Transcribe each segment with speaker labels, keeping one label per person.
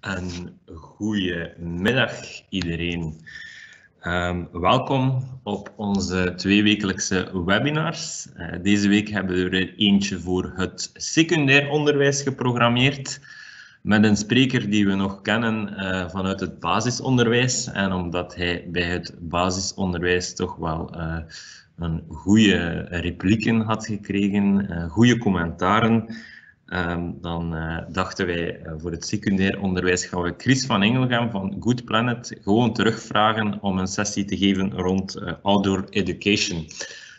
Speaker 1: Een goede middag iedereen. Um, welkom op onze tweewekelijkse webinars. Uh, deze week hebben we er eentje voor het secundair onderwijs geprogrammeerd met een spreker die we nog kennen uh, vanuit het basisonderwijs. En omdat hij bij het basisonderwijs toch wel uh, een goede replieken had gekregen, goede commentaren, Um, dan uh, dachten wij uh, voor het secundair onderwijs gaan we Chris van Engelgem van Good Planet gewoon terugvragen om een sessie te geven rond uh, outdoor education.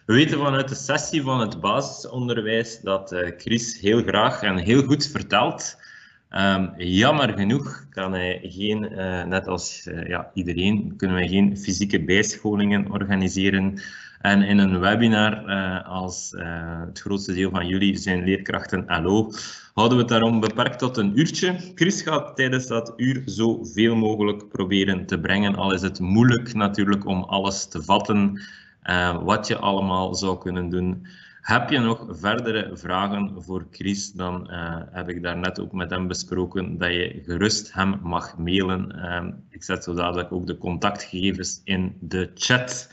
Speaker 1: We weten vanuit de sessie van het basisonderwijs dat Chris heel graag en heel goed vertelt. Um, jammer genoeg kan hij geen, net als ja, iedereen, kunnen wij geen fysieke bijscholingen organiseren. En in een webinar, uh, als uh, het grootste deel van jullie zijn leerkrachten LO, houden we het daarom beperkt tot een uurtje. Chris gaat tijdens dat uur zoveel mogelijk proberen te brengen, al is het moeilijk natuurlijk om alles te vatten, uh, wat je allemaal zou kunnen doen. Heb je nog verdere vragen voor Chris, dan heb ik daar net ook met hem besproken dat je gerust hem mag mailen. ik zet zo dadelijk ook de contactgegevens in de chat.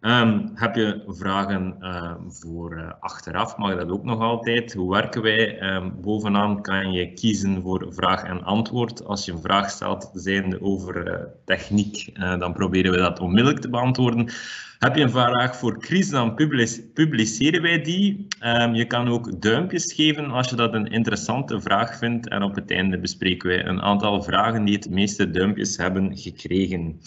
Speaker 1: Um, heb je vragen uh, voor uh, achteraf, mag dat ook nog altijd. Hoe werken wij? Um, bovenaan kan je kiezen voor vraag en antwoord. Als je een vraag stelt zijnde over uh, techniek, dan proberen we dat onmiddellijk te beantwoorden. Heb je een vraag voor Chris, dan publiceren wij die. Je kan ook duimpjes geven als je dat een interessante vraag vindt. En op het einde bespreken wij een aantal vragen die het meeste duimpjes hebben gekregen.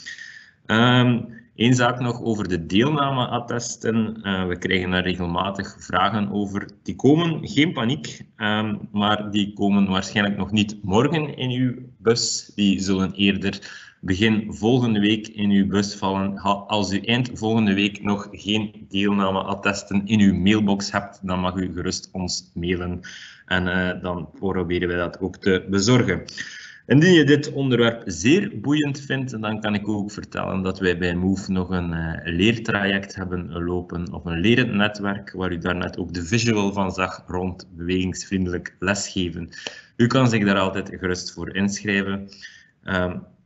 Speaker 1: Eén zaak nog over de deelnameattesten. Uh, we krijgen daar regelmatig vragen over. Die komen, geen paniek, um, maar die komen waarschijnlijk nog niet morgen in uw bus. Die zullen eerder begin volgende week in uw bus vallen. Als u eind volgende week nog geen deelnameattesten in uw mailbox hebt, dan mag u gerust ons mailen. En uh, dan proberen wij dat ook te bezorgen. Indien je dit onderwerp zeer boeiend vindt, dan kan ik ook vertellen dat wij bij Move nog een uh, leertraject hebben lopen, of een lerend netwerk, waar u daarnet ook de visual van zag rond bewegingsvriendelijk lesgeven. U kan zich daar altijd gerust voor inschrijven.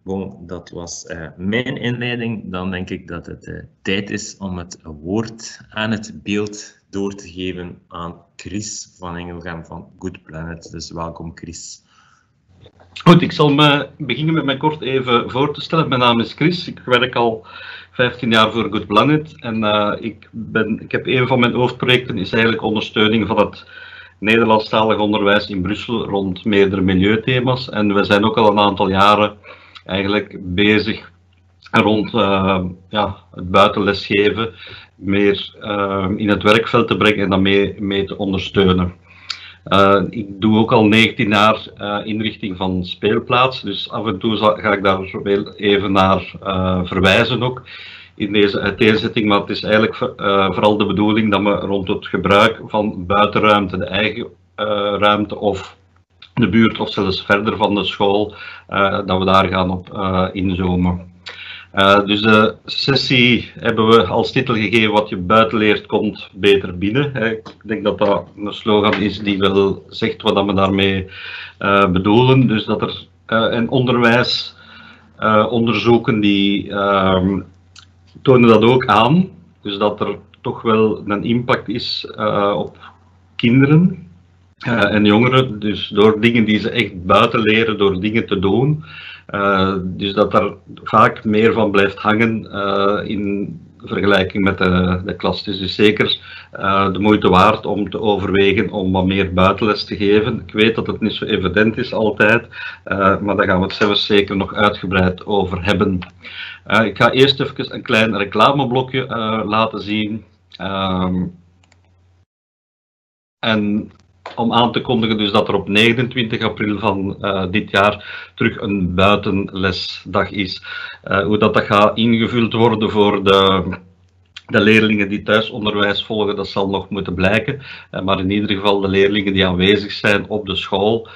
Speaker 1: Bon, dat was uh, mijn inleiding. Dan denk ik dat het uh, tijd is om het woord en het beeld door te geven aan Chris van Engelgem van Good Planet. Dus welkom Chris.
Speaker 2: Goed, ik zal me beginnen met mij kort even voor te stellen. Mijn naam is Chris, ik werk al 15 jaar voor Good Planet en uh, ik, ben, ik heb een van mijn hoofdprojecten is eigenlijk ondersteuning van het Nederlandstalig onderwijs in Brussel rond meerdere milieuthema's. En we zijn ook al een aantal jaren eigenlijk bezig rond uh, ja, het buitenlesgeven meer uh, in het werkveld te brengen en dan mee, mee te ondersteunen. Uh, ik doe ook al 19 jaar uh, inrichting van speelplaats, dus af en toe ga ik daar wel even naar uh, verwijzen ook in deze uiteenzetting. Maar het is eigenlijk vooral de bedoeling dat we rond het gebruik van buitenruimte, de eigen ruimte of de buurt of zelfs verder van de school, dat we daar gaan op inzoomen. Uh, dus de sessie hebben we als titel gegeven wat je buiten leert komt beter binnen. Ik denk dat dat een slogan is die wel zegt wat we daarmee uh, bedoelen. Dus dat er uh, een onderwijs onderzoeken die ehm, tonen dat ook aan. Dus dat er toch wel een impact is op kinderen en jongeren. Dus door dingen die ze echt buiten leren, door dingen te doen. Uh, dus dat er vaak meer van blijft hangen uh, in vergelijking met de, de klas. Is dus zeker uh, de moeite waard om te overwegen om wat meer buitenles te geven. Ik weet dat het niet zo evident is altijd, maar daar gaan we het zelfs zeker nog uitgebreid over hebben. ik ga eerst even een klein reclameblokje laten zien. Ehm, en om aan te kondigen dus dat er op 29 april van uh, dit jaar terug een buitenlesdag is. Uh, hoe dat, dat gaat ingevuld worden voor de, de leerlingen die thuisonderwijs volgen, dat zal nog moeten blijken. Uh, maar in ieder geval de leerlingen die aanwezig zijn op de school.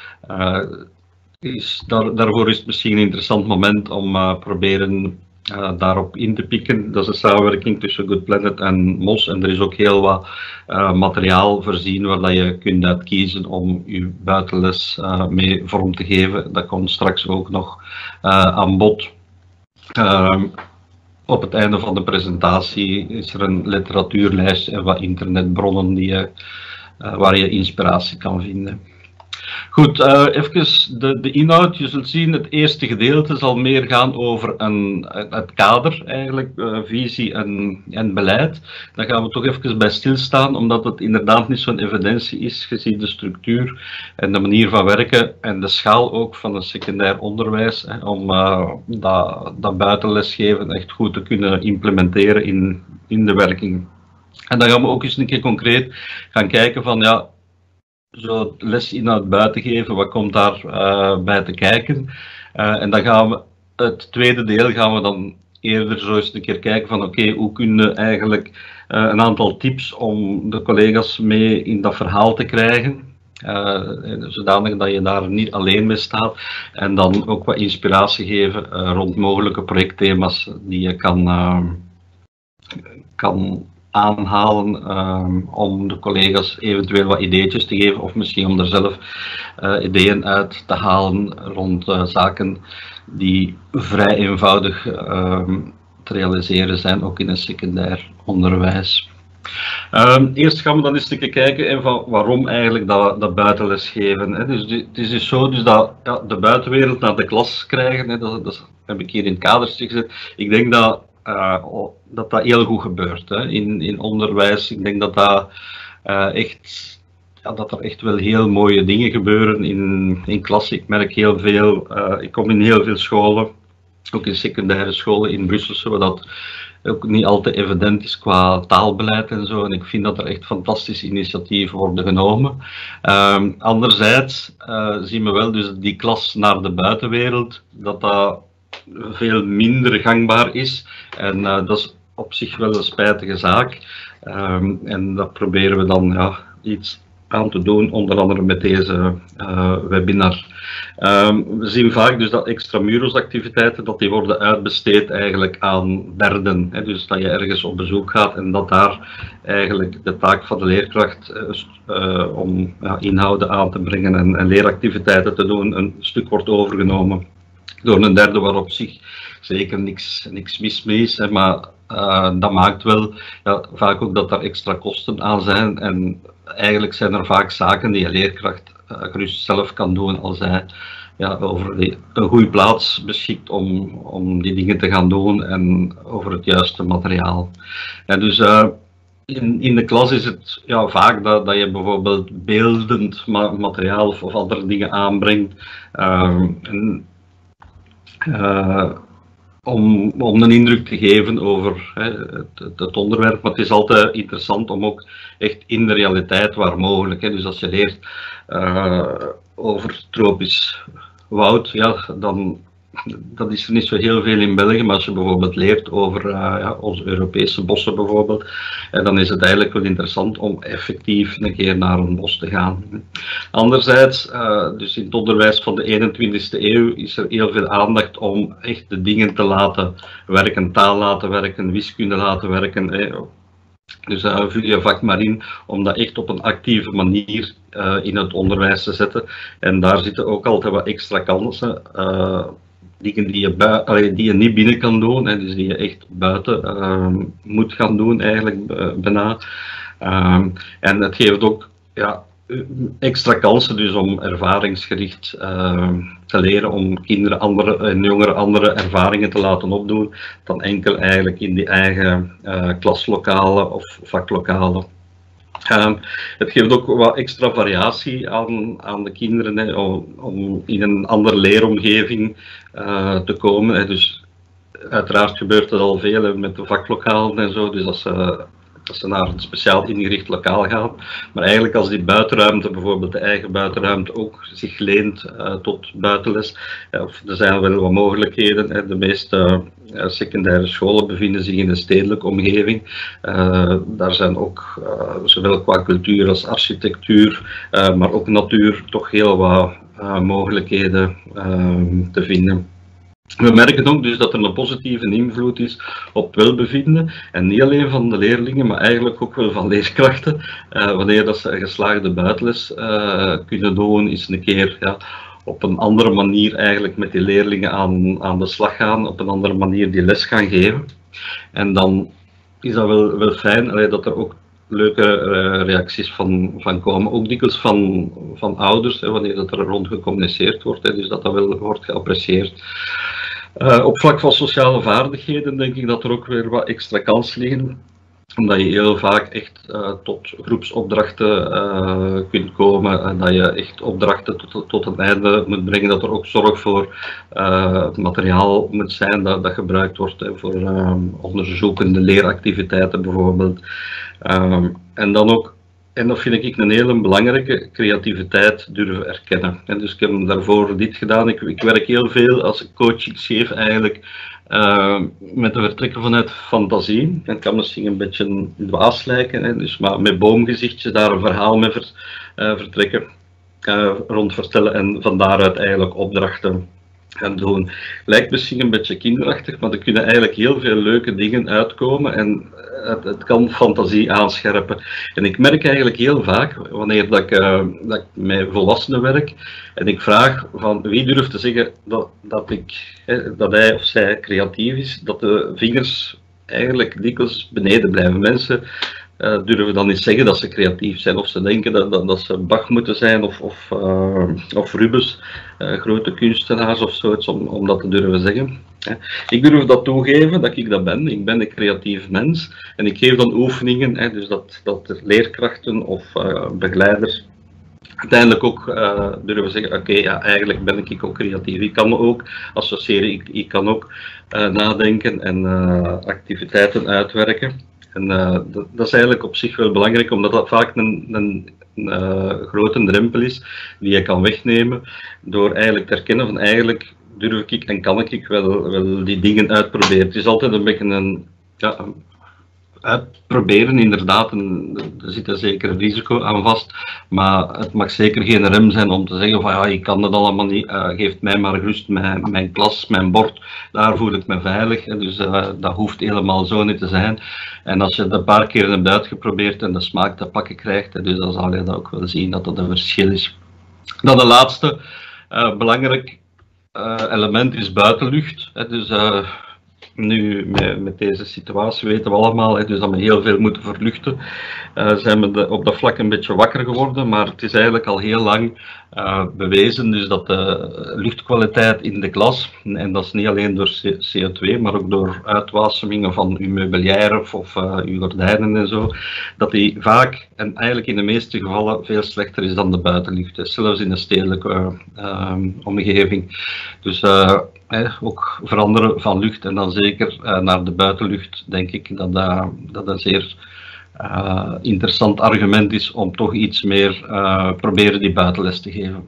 Speaker 2: Is, daar, daarvoor is het misschien een interessant moment om proberen uh, daarop in te pikken. Dat is een samenwerking tussen Good Planet en MOS. En er is ook heel wat uh, materiaal voorzien waar je kunt uitkiezen om je buitenles uh, mee vorm te geven. Dat komt straks ook nog aan bod. Ehm, op het einde van de presentatie is er een literatuurlijst en wat internetbronnen die je, waar je inspiratie kan vinden. Goed, uh, even de, de inhoud. Je zult zien, het eerste gedeelte zal meer gaan over een, het kader, eigenlijk, uh, visie en, en beleid. Daar gaan we toch even bij stilstaan, omdat het inderdaad niet zo'n evidentie is, gezien de structuur en de manier van werken en de schaal ook van het secundair onderwijs, hè, om uh, dat, dat buitenlesgeven echt goed te kunnen implementeren in, in de werking. En dan gaan we ook eens een keer concreet gaan kijken van, ja, zo lesinhoud buiten geven, wat komt daar uh, bij te kijken. Uh, en dan gaan we, het tweede deel gaan we dan eerder zo eens een keer kijken van oké, okay, hoe kunnen eigenlijk uh, een aantal tips om de collega's mee in dat verhaal te krijgen. zodanig dat je daar niet alleen mee staat. En dan ook wat inspiratie geven rond mogelijke projectthema's die je kan, kan aanhalen um, om de collega's eventueel wat ideetjes te geven of misschien om er zelf uh, ideeën uit te halen rond uh, zaken die vrij eenvoudig um, te realiseren zijn, ook in het secundair onderwijs. Um, eerst gaan we dan eens een kijken van waarom eigenlijk dat, dat buitenles geven. Hè. Dus het is dus zo dus dat ja, de buitenwereld naar de klas krijgen, hè, dat, heb ik hier in het kadertje gezet. Ik denk dat uh, dat dat heel goed gebeurt hè. In, in onderwijs. Ik denk dat dat uh, echt ja, dat er echt wel heel mooie dingen gebeuren in, in klas. Ik merk heel veel, uh, ik kom in heel veel scholen, ook in secundaire scholen in Brussel, waar dat ook niet altijd evident is qua taalbeleid en zo. En ik vind dat er echt fantastische initiatieven worden genomen. Um, anderzijds uh, zien we wel dus die klas naar de buitenwereld, dat dat veel minder gangbaar is. En uh, dat is op zich wel een spijtige zaak. Um, en dat proberen we dan ja, iets aan te doen, onder andere met deze uh, webinar. Um, we zien vaak dus dat extramuros activiteiten, dat die worden uitbesteed eigenlijk aan derden. Hè, dus dat je ergens op bezoek gaat en dat daar eigenlijk de taak van de leerkracht uh, om ja, inhouden aan te brengen en, en leeractiviteiten te doen, een stuk wordt overgenomen door een derde waar op zich zeker niks, niks mis mee is. Maar uh, dat maakt wel ja, vaak ook dat er extra kosten aan zijn. En eigenlijk zijn er vaak zaken die een leerkracht uh, gerust zelf kan doen als hij ja, over die, een goede plaats beschikt om, om die dingen te gaan doen en over het juiste materiaal. En dus uh, in, in de klas is het ja, vaak dat, dat je bijvoorbeeld beeldend materiaal of, of andere dingen aanbrengt. en uh, om, om een indruk te geven over hè, het, onderwerp. Maar het is altijd interessant om ook echt in de realiteit waar mogelijk. Hè, dus als je leert uh, over tropisch woud, ja, dan dat is er niet zo heel veel in België, maar als je bijvoorbeeld leert over uh, ja, onze Europese bossen bijvoorbeeld, en dan is het eigenlijk wel interessant om effectief een keer naar een bos te gaan. Anderzijds, uh, dus in het onderwijs van de 21ste eeuw is er heel veel aandacht om echt de dingen te laten werken, taal laten werken, wiskunde laten werken. Dus uh, vul je vak maar in om dat echt op een actieve manier in het onderwijs te zetten. En daar zitten ook altijd wat extra kansen. Dingen die je, die niet binnen kan doen, hè, dus die je echt buiten uh, moet gaan doen eigenlijk uh, bijna. Uh, en het geeft ook ja, extra kansen dus om ervaringsgericht ehm, te leren, om kinderen andere, en jongeren andere ervaringen te laten opdoen dan enkel eigenlijk in die eigen uh, klaslokalen of vaklokalen. Um, het geeft ook wat extra variatie aan, aan de kinderen om, in een andere leeromgeving uh, te komen. Hè. Dus uiteraard gebeurt het al veel met de vaklokalen en zo. Dus als dat ze naar een speciaal ingericht lokaal gaan. Maar eigenlijk als die buitenruimte, bijvoorbeeld de eigen buitenruimte, ook zich leent uh, tot buitenles, ja, of er zijn wel wat mogelijkheden. De meeste uh, secundaire scholen bevinden zich in een stedelijke omgeving. Daar zijn ook, zowel qua cultuur als architectuur, maar ook natuur, toch heel wat mogelijkheden te vinden. We merken ook dus dat er een positieve invloed is op welbevinden. En niet alleen van de leerlingen, maar eigenlijk ook wel van leerkrachten. Uh, wanneer dat ze geslaagde buitenles uh, kunnen doen, is een keer ja, op een andere manier eigenlijk met die leerlingen aan, aan de slag gaan, op een andere manier die les gaan geven. En dan is dat wel, wel fijn allee, dat er ook leuke uh, reacties van, van komen. Ook dikwijls van, van ouders, hè, wanneer dat er rond gecommuniceerd wordt. Hè, dus dat dat wel wordt geapprecieerd. Uh, op vlak van sociale vaardigheden denk ik dat er ook weer wat extra kansen liggen omdat je heel vaak echt uh, tot groepsopdrachten uh, kunt komen en dat je echt opdrachten tot, tot het einde moet brengen, dat er ook zorg voor het materiaal moet zijn dat, dat gebruikt wordt voor onderzoekende leeractiviteiten bijvoorbeeld. Ehm, en dan ook en dat vind ik een hele belangrijke creativiteit durven erkennen. En dus ik heb daarvoor dit gedaan. Ik, ik werk heel veel als coaching geef eigenlijk uh, met de vertrekken vanuit fantasie. Het kan misschien een beetje dwaas lijken, hè, dus maar met boomgezichtjes daar een verhaal mee uh, vertrekken, uh, rond vertellen en van daaruit eigenlijk opdrachten gaan doen. Lijkt misschien een beetje kinderachtig, maar er kunnen eigenlijk heel veel leuke dingen uitkomen en het, het kan fantasie aanscherpen. En ik merk eigenlijk heel vaak, wanneer dat ik, uh, dat met volwassenen werk, en ik vraag van wie durft te zeggen dat, dat, ik, hè, dat hij of zij creatief is, dat de vingers eigenlijk dikwijls beneden blijven. Mensen uh, durven dan niet zeggen dat ze creatief zijn of ze denken dat, dat, dat ze Bach moeten zijn of, of, uh, of Rubens, uh, grote kunstenaars of zoiets, om, dat te durven zeggen. Ik durf dat toegeven dat ik dat ben. Ik ben een creatief mens en ik geef dan oefeningen, dus dat, dat leerkrachten of begeleiders uiteindelijk ook uh, durven zeggen, oké, ja, eigenlijk ben ik ook creatief. Ik kan me ook associëren, ik, ik kan ook nadenken en activiteiten uitwerken. En uh, dat, dat, is eigenlijk op zich wel belangrijk, omdat dat vaak een, een, een uh, grote drempel is die je kan wegnemen door eigenlijk te erkennen van eigenlijk durf ik en kan ik wel, wel die dingen uitproberen. Het is altijd een beetje een, ja, uitproberen, inderdaad, en er zit er zeker een risico aan vast, maar het mag zeker geen rem zijn om te zeggen van ja, ik kan dat allemaal niet, uh, geeft mij maar rust, mijn, mijn klas, mijn bord, daar voel ik me veilig, dus uh, dat hoeft helemaal zo niet te zijn. En als je het een paar keer hebt uitgeprobeerd en de smaak te pakken krijgt, dus dan zal je dat ook wel zien dat dat een verschil is. Dan de laatste uh, belangrijk element is buitenlucht, dus nu, met, met, deze situatie weten we allemaal, hè, dus dat we heel veel moeten verluchten. Uh, zijn we op dat vlak een beetje wakker geworden, maar het is eigenlijk al heel lang uh, bewezen dus dat de luchtkwaliteit in de klas, en dat is niet alleen door CO2, maar ook door uitwasemingen van uw meubilair of, uh, uw gordijnen en zo, dat die vaak en eigenlijk in de meeste gevallen veel slechter is dan de buitenlucht, zelfs in de stedelijke omgeving. Dus ook veranderen van lucht en dan zeker uh, naar de buitenlucht, denk ik dat dat, dat een zeer uh, interessant argument is om toch iets meer proberen die buitenles te geven.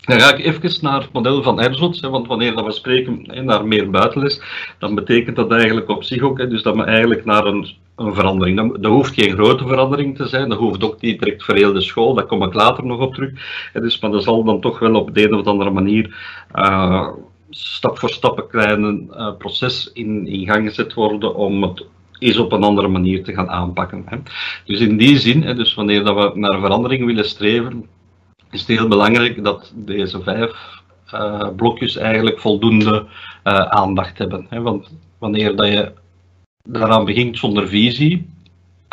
Speaker 2: Dan ga ik even naar het model van Erzot, want wanneer we spreken naar meer buitenles, dan betekent dat eigenlijk op zich ook, dus dat we eigenlijk naar een, een verandering, dat, hoeft geen grote verandering te zijn, dat hoeft ook niet direct voor heel de school, daar kom ik later nog op terug, hè, dus, maar dat zal dan toch wel op de een of andere manier uh, stap voor stap een klein uh, proces in, gang gezet worden om het eens op een andere manier te gaan aanpakken. Hè. Dus in die zin, hè, dus wanneer dat we naar verandering willen streven, is het heel belangrijk dat deze vijf uh, blokjes eigenlijk voldoende aandacht hebben. Hè. Want wanneer dat je daaraan begint zonder visie,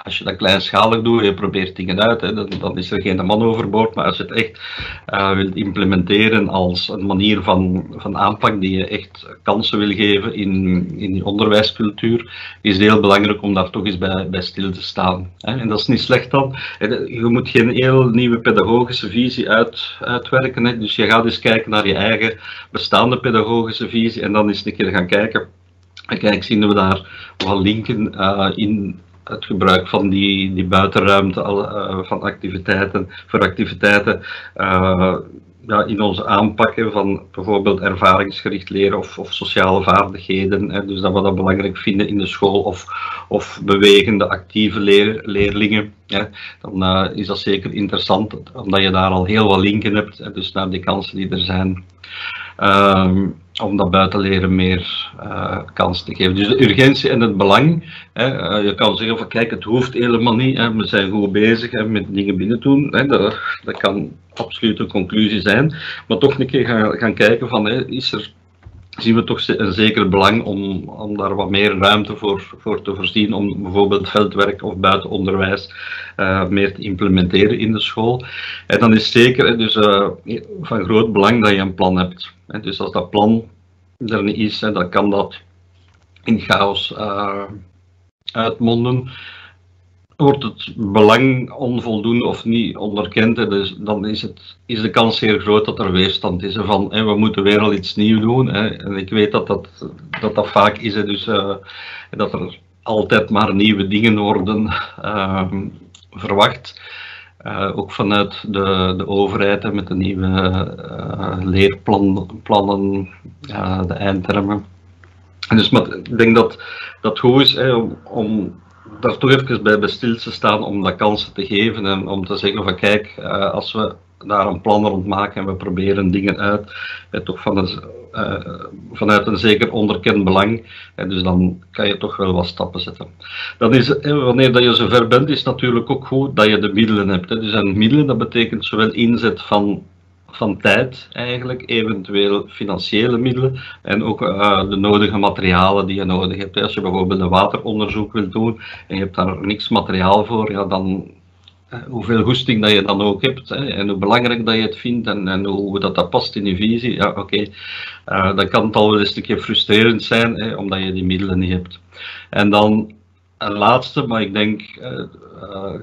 Speaker 2: als je dat kleinschalig doet, je probeert dingen uit, hè, dan, is er geen man overboord. Maar als je het echt uh, wilt implementeren als een manier van, van aanpak die je echt kansen wil geven in, in die onderwijscultuur, is het heel belangrijk om daar toch eens bij, bij stil te staan. Hè. En dat is niet slecht dan. Je moet geen heel nieuwe pedagogische visie uit, uitwerken. Hè. Dus je gaat eens kijken naar je eigen bestaande pedagogische visie en dan eens een keer gaan kijken. Kijk, zien we daar wat linken uh, in het gebruik van die, die buitenruimte uh, van activiteiten, voor activiteiten uh, ja, in onze aanpakken van bijvoorbeeld ervaringsgericht leren of, of sociale vaardigheden. Hè, dus dat we dat belangrijk vinden in de school of, of bewegende actieve leer, leerlingen. Hè, dan is dat zeker interessant, omdat je daar al heel wat linken hebt, hè, dus naar die kansen die er zijn. Um, om dat buitenleren meer uh, kans te geven. Dus de urgentie en het belang. Hè, uh, je kan zeggen van kijk, het hoeft helemaal niet. Hè, we zijn goed bezig met dingen binnen doen. Dat, dat, kan absoluut een conclusie zijn. Maar toch een keer gaan, gaan kijken van is er zien we toch een zeker belang om, om daar wat meer ruimte voor, voor te voorzien, om bijvoorbeeld veldwerk of buitenonderwijs uh, meer te implementeren in de school. En dan is zeker dus, uh, van groot belang dat je een plan hebt. En dus als dat plan er niet is, dan kan dat in chaos uh, uitmonden wordt het belang onvoldoende of niet onderkend, dus dan is, het, is de kans zeer groot dat er weerstand is. Van hè, we moeten weer al iets nieuws doen. En ik weet dat dat, dat, dat vaak is, dus uh, dat er altijd maar nieuwe dingen worden uh, verwacht. Uh, ook vanuit de, de overheid met de nieuwe uh, leerplannen, de eindtermen. Dus maar ik denk dat dat goed is hè, om, om daar toch even bij, bij stil te staan om dat kansen te geven en om te zeggen van kijk, uh, als we daar een plan rond maken en we proberen dingen uit, eh, toch van uh, vanuit een zeker onderkend belang, en dus dan kan je toch wel wat stappen zetten. Dan is, wanneer dat je zover bent, is natuurlijk ook goed dat je de middelen hebt. Dus en middelen, dat betekent zowel inzet van van tijd eigenlijk, eventueel financiële middelen en ook uh, de nodige materialen die je nodig hebt. Als je bijvoorbeeld een wateronderzoek wilt doen en je hebt daar niks materiaal voor, ja, dan uh, hoeveel goesting dat je dan ook hebt hè, en hoe belangrijk dat je het vindt en, en hoe dat, dat past in je visie, ja oké, okay. uh, dan kan het al wel een keer frustrerend zijn hè, omdat je die middelen niet hebt. En dan een laatste, maar ik denk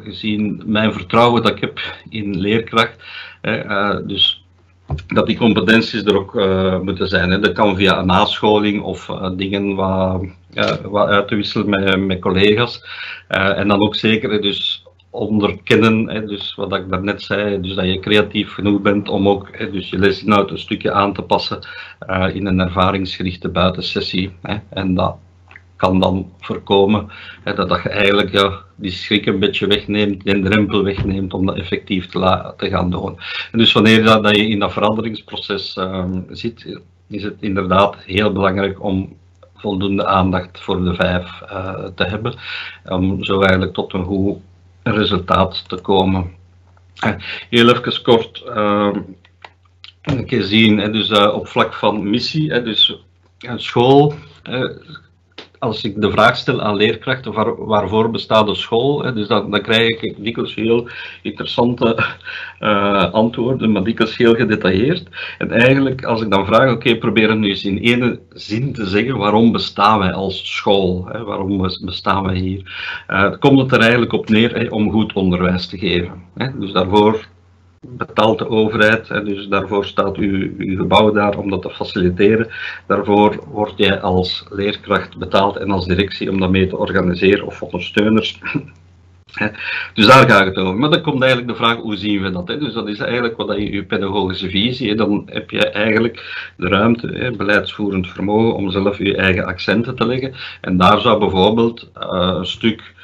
Speaker 2: gezien mijn vertrouwen dat ik heb in leerkracht, dus dat die competenties er ook uh, moeten zijn. Hè. Dat kan via een nascholing of uh, dingen wat, uh, wat uit te wisselen met, met collega's. en dan ook zeker dus onderkennen, hè, dus wat ik daarnet zei, dus dat je creatief genoeg bent om ook hè, dus je lesinhoud een stukje aan te passen in een ervaringsgerichte buitensessie. Hè, en dat kan dan voorkomen hè, dat, dat je eigenlijk ja, die schrik een beetje wegneemt, die drempel wegneemt om dat effectief te, gaan doen. En dus wanneer dat, dat je in dat veranderingsproces um, zit, is het inderdaad heel belangrijk om voldoende aandacht voor de vijf uh, te hebben, om zo eigenlijk tot een goed resultaat te komen. Heel even kort uh, een keer zien, hè, dus uh, op vlak van missie, hè, dus school als ik de vraag stel aan leerkrachten waar, waarvoor bestaat de school, hè, dus dan, dan krijg ik dikwijls heel interessante uh, antwoorden, maar dikwijls heel gedetailleerd. En eigenlijk, als ik dan vraag, oké, okay, proberen nu eens in één zin te zeggen, waarom bestaan wij als school? Hè, waarom bestaan wij hier? Uh, komt het er eigenlijk op neer hè, om goed onderwijs te geven. Hè? Dus daarvoor betaalt de overheid. Hè, dus daarvoor staat uw, uw gebouw daar om dat te faciliteren. Daarvoor word jij als leerkracht betaald en als directie om dat mee te organiseren of ondersteuners. Dus daar gaat het over. Maar dan komt eigenlijk de vraag, hoe zien we dat? Dus dat is eigenlijk wat je, je pedagogische visie, dan heb je eigenlijk de ruimte, beleidsvoerend vermogen, om zelf je eigen accenten te leggen. En daar zou bijvoorbeeld uh, een stuk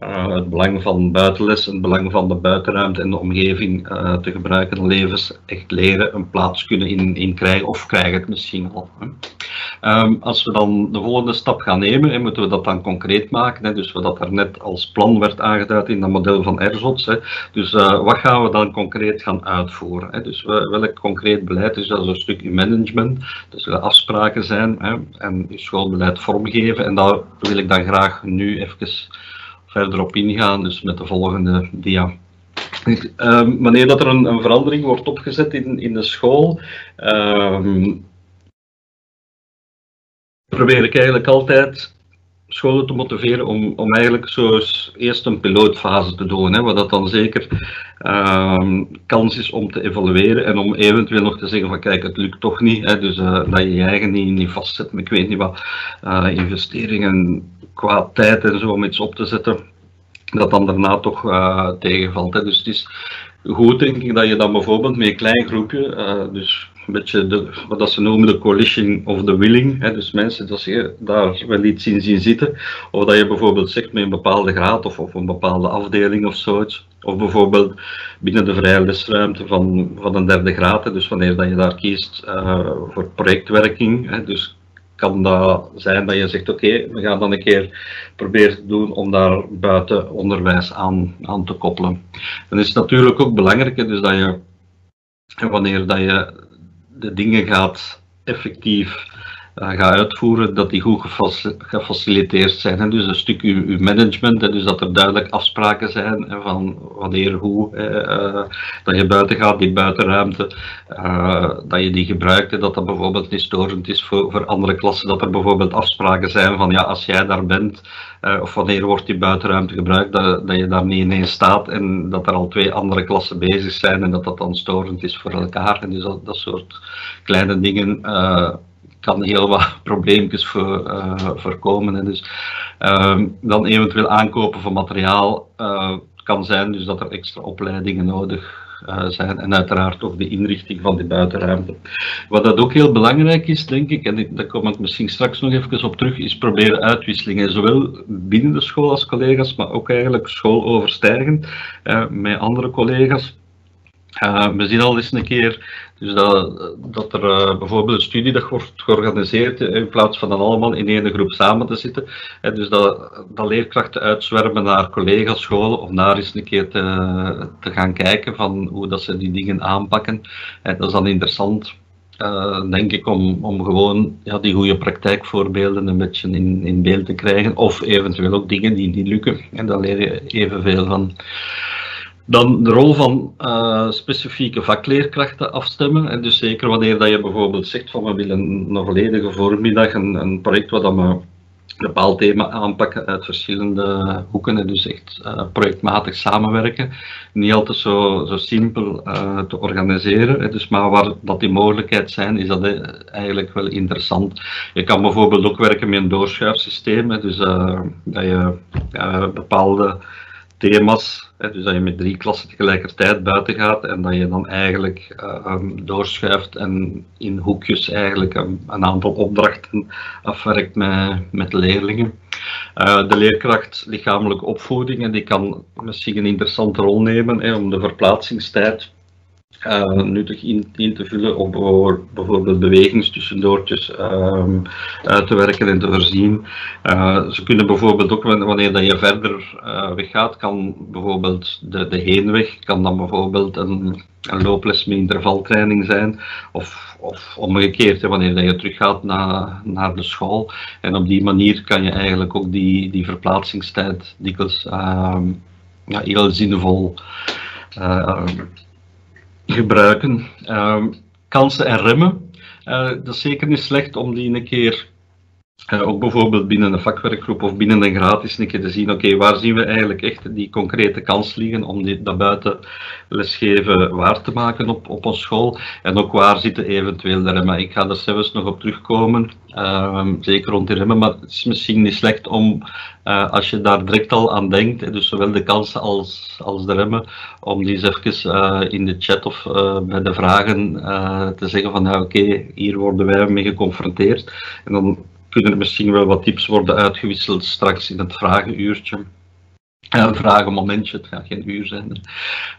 Speaker 2: uh, het belang van buitenles, het belang van de buitenruimte en de omgeving uh, te gebruiken, levens echt leren een plaats kunnen in, in krijgen of krijgen het misschien al. Um, als we dan de volgende stap gaan nemen, moeten we dat dan concreet maken. Hè, dus wat er net als plan werd aangeduid in dat model van ERZOTS. Hè. Dus uh, wat gaan we dan concreet gaan uitvoeren? Hè. Dus welk concreet beleid, dus dat is een stukje management, dus er afspraken zijn hè, en je schoolbeleid vormgeven. En daar wil ik dan graag nu even verder op ingaan, dus met de volgende dia. Um, wanneer dat er een, een, verandering wordt opgezet in, in de school, um, probeer ik eigenlijk altijd scholen te motiveren om, om eigenlijk zo eerst een pilootfase te doen, hè, wat dat dan zeker um, kans is om te evalueren en om eventueel nog te zeggen van kijk, het lukt toch niet, hè, dus uh, dat je je eigen niet, niet vastzet met ik weet niet wat uh, investeringen qua tijd en zo om iets op te zetten, dat dan daarna toch uh, tegenvalt. Hè. Dus het is goed denk ik dat je dan bijvoorbeeld met een klein groepje, dus een beetje wat dat ze noemen de coalition of the willing. Hè, dus mensen dat ze daar wel iets in zien zitten. Of dat je bijvoorbeeld zegt met een bepaalde graad of, of een bepaalde afdeling of zoiets. Of bijvoorbeeld binnen de vrije lesruimte van, van een derde graad. Dus wanneer dat je daar kiest uh, voor projectwerking. Hè, dus kan dat zijn dat je zegt, oké, we gaan dan een keer proberen te doen om daar buiten onderwijs aan, aan te koppelen. Dan is het natuurlijk ook belangrijk dus dat je, wanneer dat je de dingen gaat effectief gaat uitvoeren, dat die goed gefaciliteerd zijn. Hè. Dus een stuk uw, management, dus dat er duidelijk afspraken zijn hè, van wanneer, hoe, uh, dat je buiten gaat, die buitenruimte, uh, dat je die gebruikt, hè, dat dat bijvoorbeeld niet storend is voor, andere klassen, dat er bijvoorbeeld afspraken zijn van ja, als jij daar bent, of wanneer wordt die buitenruimte gebruikt, dat, dat je daar niet ineens staat en dat er al twee andere klassen bezig zijn en dat dat dan storend is voor elkaar. En dus dat soort kleine dingen kan heel wat probleempjes voor, uh, voorkomen. Hè. Dus, uh, dan eventueel aankopen van materiaal uh, kan zijn dus dat er extra opleidingen nodig uh, zijn en uiteraard ook de inrichting van die buitenruimte. Wat dat ook heel belangrijk is, denk ik, en daar kom ik misschien straks nog even op terug, is proberen uitwisselingen, zowel binnen de school als collega's, maar ook eigenlijk schooloverstijgend met andere collega's. We zien al eens een keer dus dat, dat er uh, bijvoorbeeld een studiedag wordt georganiseerd in plaats van dan allemaal in één groep samen te zitten. En dus dat, dat leerkrachten uitzwermen naar collega's, scholen of naar eens een keer te, te gaan kijken van hoe dat ze die dingen aanpakken. En dat is dan interessant. Denk ik, om, om gewoon ja, die goede praktijkvoorbeelden een beetje in, in beeld te krijgen. Of eventueel ook dingen die niet lukken. En daar leer je evenveel van. Dan de rol van uh, specifieke vakleerkrachten afstemmen. En dus zeker wanneer dat je bijvoorbeeld zegt van we willen een volledige voormiddag een, een project wat we een bepaald thema aanpakken uit verschillende hoeken. En dus echt uh, projectmatig samenwerken. Niet altijd zo, zo simpel uh, te organiseren. Dus maar waar dat die mogelijkheid zijn, is dat eigenlijk wel interessant. Je kan bijvoorbeeld ook werken met een doorschuifsysteem. Dus dat je bepaalde thema's. Hè, dus dat je met drie klassen tegelijkertijd buiten gaat en dat je dan eigenlijk uh, doorschuift en in hoekjes eigenlijk een, een aantal opdrachten afwerkt met, met leerlingen. Uh, de leerkracht lichamelijke opvoeding, die kan misschien een interessante rol nemen hè, om de verplaatsingstijd uh, nuttig in, te vullen of bijvoorbeeld bewegingstussendoortjes um, uit te werken en te voorzien. Uh, ze kunnen bijvoorbeeld ook wanneer dat je verder uh, weggaat, kan bijvoorbeeld de, de heenweg, kan dan bijvoorbeeld een, een looples met intervaltraining zijn of, of omgekeerd, hè, wanneer dat je teruggaat naar, naar de school. En op die manier kan je eigenlijk ook die, die verplaatsingstijd dikwijls ehm, ja, heel zinvol gebruiken. Uh, kansen en remmen. Uh, dat is zeker niet slecht om die een keer, uh, ook bijvoorbeeld binnen een vakwerkgroep of binnen een gratis, een te zien, oké, waar zien we eigenlijk echt die concrete kans liggen om die, dat buiten lesgeven waar te maken op, op ons school. En ook waar zitten eventueel de remmen. Ik ga er zelfs nog op terugkomen, uh, zeker rond die remmen, maar het is misschien niet slecht om uh, als je daar direct al aan denkt, dus zowel de kansen als, als de remmen, om die eens even uh, in de chat of bij de vragen te zeggen van oké, hier worden wij mee geconfronteerd. En dan kunnen er misschien wel wat tips worden uitgewisseld straks in het vragenuurtje. Een vragenmomentje, het gaat geen uur zijn.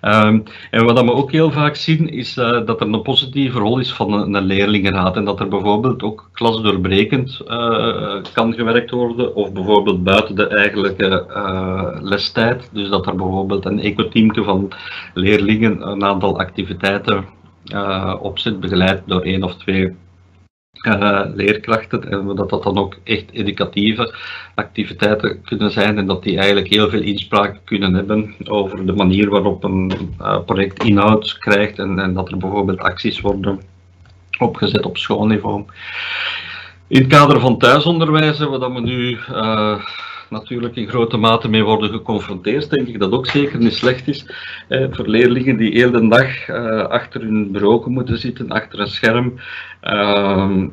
Speaker 2: Um, en wat we ook heel vaak zien, is uh, dat er een positieve rol is van een, leerlingenraad. En dat er bijvoorbeeld ook klasdoorbrekend uh, kan gewerkt worden, of bijvoorbeeld buiten de eigenlijke uh, lestijd. Dus dat er bijvoorbeeld een ecoteamke van leerlingen een aantal activiteiten opzet, begeleid door één of twee uh, leerkrachten en dat dat dan ook echt educatieve activiteiten kunnen zijn en dat die eigenlijk heel veel inspraak kunnen hebben over de manier waarop een uh, project inhoud krijgt en, en, dat er bijvoorbeeld acties worden opgezet op schoolniveau. In het kader van thuisonderwijs, wat we nu uh, natuurlijk in grote mate mee worden geconfronteerd, denk ik dat ook zeker niet slecht is. Eh, voor leerlingen die heel de dag uh, achter hun bureau moeten zitten, achter een scherm, uh,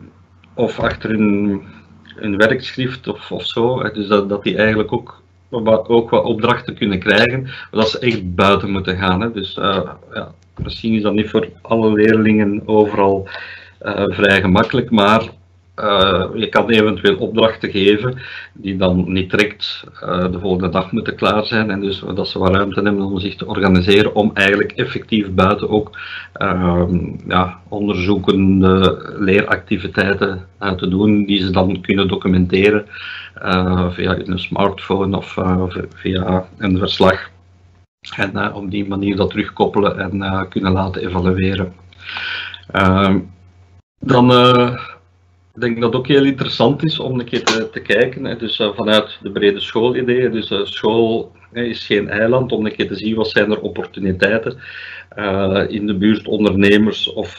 Speaker 2: of achter hun, hun werkschrift of, of zo. Dus dat, dat die eigenlijk ook wat, ook wat opdrachten kunnen krijgen, dat ze echt buiten moeten gaan. Hè. Dus uh, ja, misschien is dat niet voor alle leerlingen overal vrij gemakkelijk, maar uh, je kan eventueel opdrachten geven die dan niet direct uh, de volgende dag moeten klaar zijn en dus dat ze wat ruimte hebben om zich te organiseren om eigenlijk effectief buiten ook uh, ja, onderzoekende leeractiviteiten uh, te doen die ze dan kunnen documenteren via een smartphone of via een verslag en op die manier dat terugkoppelen en kunnen laten evalueren. Ehm, dan ik denk dat het ook heel interessant is om een keer te, te kijken. Hè. Dus uh, vanuit de brede schoolideeën. Dus uh, school hè, is geen eiland om een keer te zien wat zijn er opportuniteiten uh, in de buurt, ondernemers of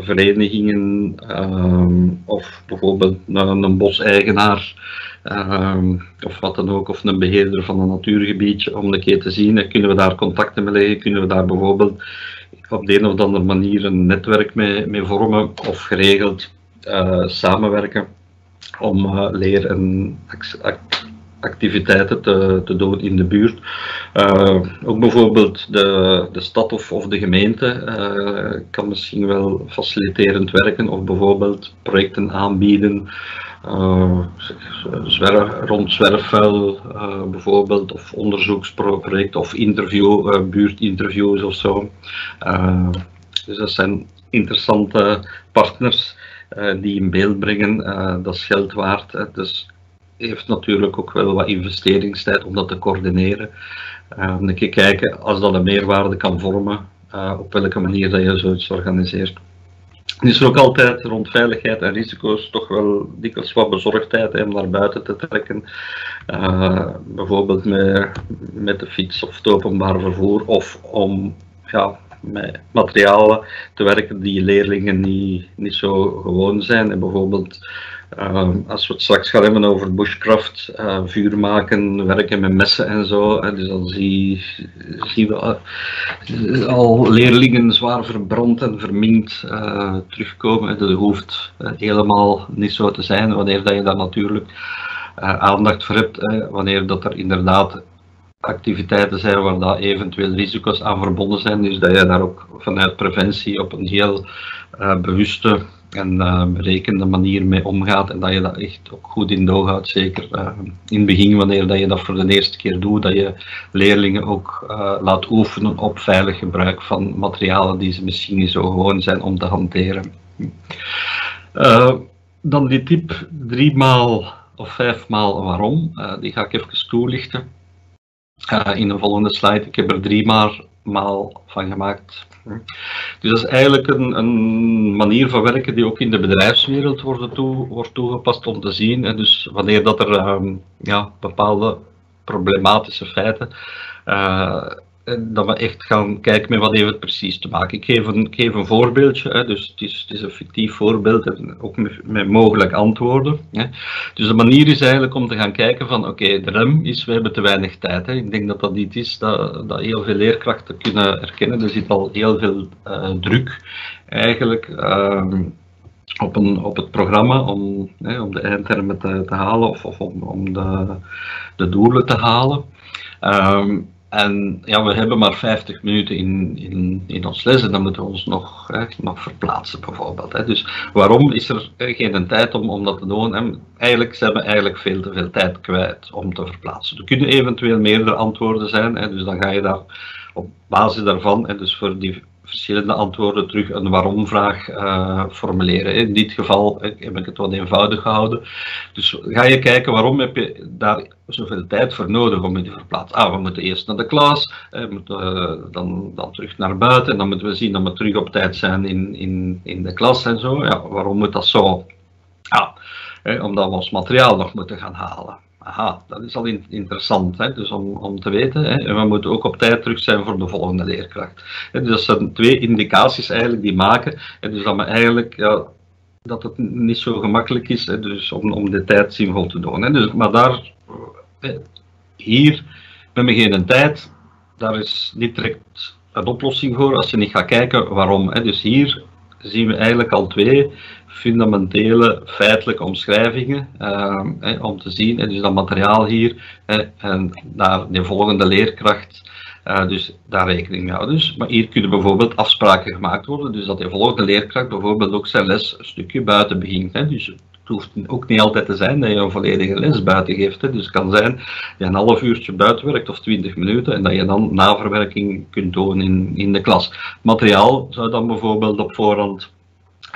Speaker 2: verenigingen ehm, of bijvoorbeeld een, een boseigenaar ehm, of wat dan ook, of een beheerder van een natuurgebiedje om een keer te zien. Kunnen we daar contacten mee leggen? Kunnen we daar bijvoorbeeld op de een of andere manier een netwerk mee, mee vormen of geregeld uh, samenwerken om uh, leer- en activiteiten te, te doen in de buurt. Uh, ook bijvoorbeeld de, de stad of, of de gemeente kan misschien wel faciliterend werken of bijvoorbeeld projecten aanbieden rond zwerfvuil bijvoorbeeld of onderzoeksprojecten of interview, buurtinterviews of zo. dus dat zijn interessante partners eh, die in beeld brengen. Eh, dat is geld waard. Hè. Dus heeft natuurlijk ook wel wat investeringstijd om dat te coördineren. Uh, een keer kijken als dat een meerwaarde kan vormen, op welke manier dat je zoiets organiseert. Er is ook altijd rond veiligheid en risico's toch wel dikwijls wat bezorgdheid om naar buiten te trekken. bijvoorbeeld met, met de fiets of het openbaar vervoer of om ja, met materialen te werken die leerlingen niet, niet zo gewoon zijn. En bijvoorbeeld, uh, als we het straks gaan hebben over bushcraft, uh, vuur maken, werken met messen en zo, hè, dus dan zie, zien we uh, al leerlingen zwaar verbrand en verminkt terugkomen. Dat hoeft helemaal niet zo te zijn, wanneer dat je daar natuurlijk aandacht voor hebt, wanneer dat er inderdaad activiteiten zijn waar dat eventueel risico's aan verbonden zijn. Dus dat je daar ook vanuit preventie op een heel uh, bewuste en uh, berekende manier mee omgaat. En dat je dat echt ook goed in doog houdt. Zeker uh, in het begin, wanneer dat je dat voor de eerste keer doet, dat je leerlingen ook laat oefenen op veilig gebruik van materialen die ze misschien niet zo gewoon zijn om te hanteren. dan die tip drie maal of vijf maal waarom. die ga ik even toelichten. Uh, in de volgende slide. Ik heb er drie maar maal van gemaakt. Dus dat is eigenlijk een, een, manier van werken die ook in de bedrijfswereld wordt, toe, wordt toegepast om te zien. En dus wanneer dat er um, ja, bepaalde problematische feiten uh, dat we echt gaan kijken met wat heeft het precies te maken. Ik geef een, geef een voorbeeldje, hè, dus het is, het is, een fictief voorbeeld, en ook met, met mogelijk antwoorden. Hè. Dus de manier is eigenlijk om te gaan kijken van oké, de rem is, we hebben te weinig tijd. Hè. Ik denk dat dat iets is dat, dat heel veel leerkrachten kunnen herkennen. Er zit al heel veel uh, druk eigenlijk. Uh, op, een, op het programma om, hè, om de eindtermen te, te halen of, of om, om de, de doelen te halen. Um, en ja, we hebben maar 50 minuten in, in, in ons les en dan moeten we ons nog, hè, nog verplaatsen bijvoorbeeld. Hè. Dus waarom is er geen tijd om, om dat te doen? En eigenlijk zijn we eigenlijk veel te veel tijd kwijt om te verplaatsen. Er kunnen eventueel meerdere antwoorden zijn, hè, dus dan ga je daar op basis daarvan, en dus voor die verschillende antwoorden terug een waarom-vraag uh, formuleren. In dit geval heb ik het wat eenvoudig gehouden. Dus ga je kijken waarom heb je daar zoveel tijd voor nodig om je te verplaatsen. Ah, we moeten eerst naar de klas, we moeten dan, dan terug naar buiten en dan moeten we zien dat we terug op tijd zijn in, in, in de klas en zo. Ja, waarom moet dat zo? Ah, omdat we ons materiaal nog moeten gaan halen. Aha, dat is al interessant, hè? dus om, om te weten. Hè? En we moeten ook op tijd terug zijn voor de volgende leerkracht. Dus dat zijn twee indicaties eigenlijk die maken. Hè? Dus dat eigenlijk ja, dat het niet zo gemakkelijk is hè? Dus om, om de tijd zinvol te doen. Hè? Dus, maar daar, hier, we hebben geen tijd. Daar is niet direct een oplossing voor als je niet gaat kijken waarom. Hè? Dus hier zien we eigenlijk al twee fundamentele feitelijke omschrijvingen uh, om te zien. dus dat materiaal hier en naar de volgende leerkracht dus daar rekening mee houden. Dus, maar hier kunnen bijvoorbeeld afspraken gemaakt worden, dus dat de volgende leerkracht bijvoorbeeld ook zijn les een stukje buiten begint. Hè. Dus het hoeft ook niet altijd te zijn dat je een volledige les buiten geeft. Hè. Dus het kan zijn dat je een half uurtje buiten werkt of twintig minuten en dat je dan naverwerking kunt doen in, in de klas. Materiaal zou dan bijvoorbeeld op voorhand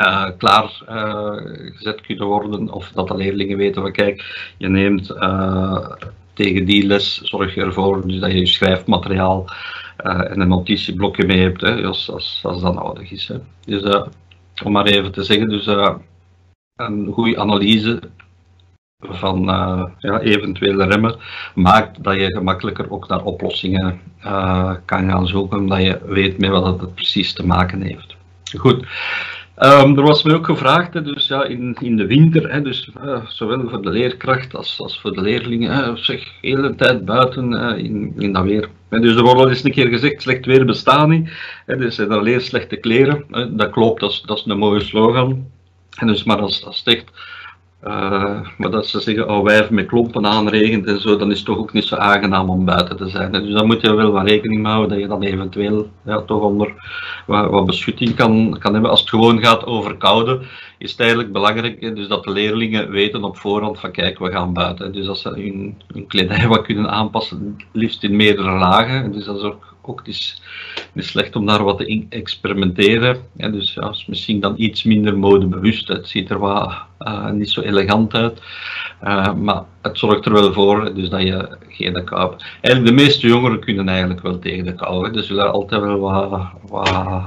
Speaker 2: uh, klaar uh, gezet kunnen worden of dat de leerlingen weten van kijk, je neemt uh, tegen die les, zorg je ervoor dus dat je je schrijfmateriaal en een notitieblokje mee hebt, hè, als, als, als dat nodig is. Hè. Dus om maar even te zeggen, dus een goede analyse van uh, ja, eventuele remmen maakt dat je gemakkelijker ook naar oplossingen uh, kan gaan zoeken, omdat je weet met wat het precies te maken heeft. Goed. Um, er was me ook gevraagd, hè, dus ja, in, in de winter, hè, dus, uh, zowel voor de leerkracht als, als voor de leerlingen, hè, zeg, de hele tijd buiten in, in dat weer. dus er wordt al eens een keer gezegd, slecht weer bestaat niet. Hè, dus er alleen slechte kleren. Hè, dat klopt, dat is een mooie slogan. En dus, maar als, als het echt, uh, maar dat ze zeggen, oh wijf met klompen aanregent en zo, dan is het toch ook niet zo aangenaam om buiten te zijn. Dus daar moet je wel wat rekening mee houden, dat je dan eventueel ja, toch onder wat, wat beschutting kan, kan hebben. Als het gewoon gaat over koude, is het eigenlijk belangrijk dus dat de leerlingen weten op voorhand van kijk, we gaan buiten. Dus als ze hun, hun kledij wat kunnen aanpassen, liefst in meerdere lagen. Dus dat is ook is, het is slecht om daar wat te experimenteren. Ja, dus ja, is misschien dan iets minder modebewust. Het ziet er wat uh, niet zo elegant uit. Uh, maar het zorgt er wel voor dus dat je geen kou hebt. Eigenlijk de meeste jongeren kunnen eigenlijk wel tegen de kou. Dus er zullen altijd wel wat, wat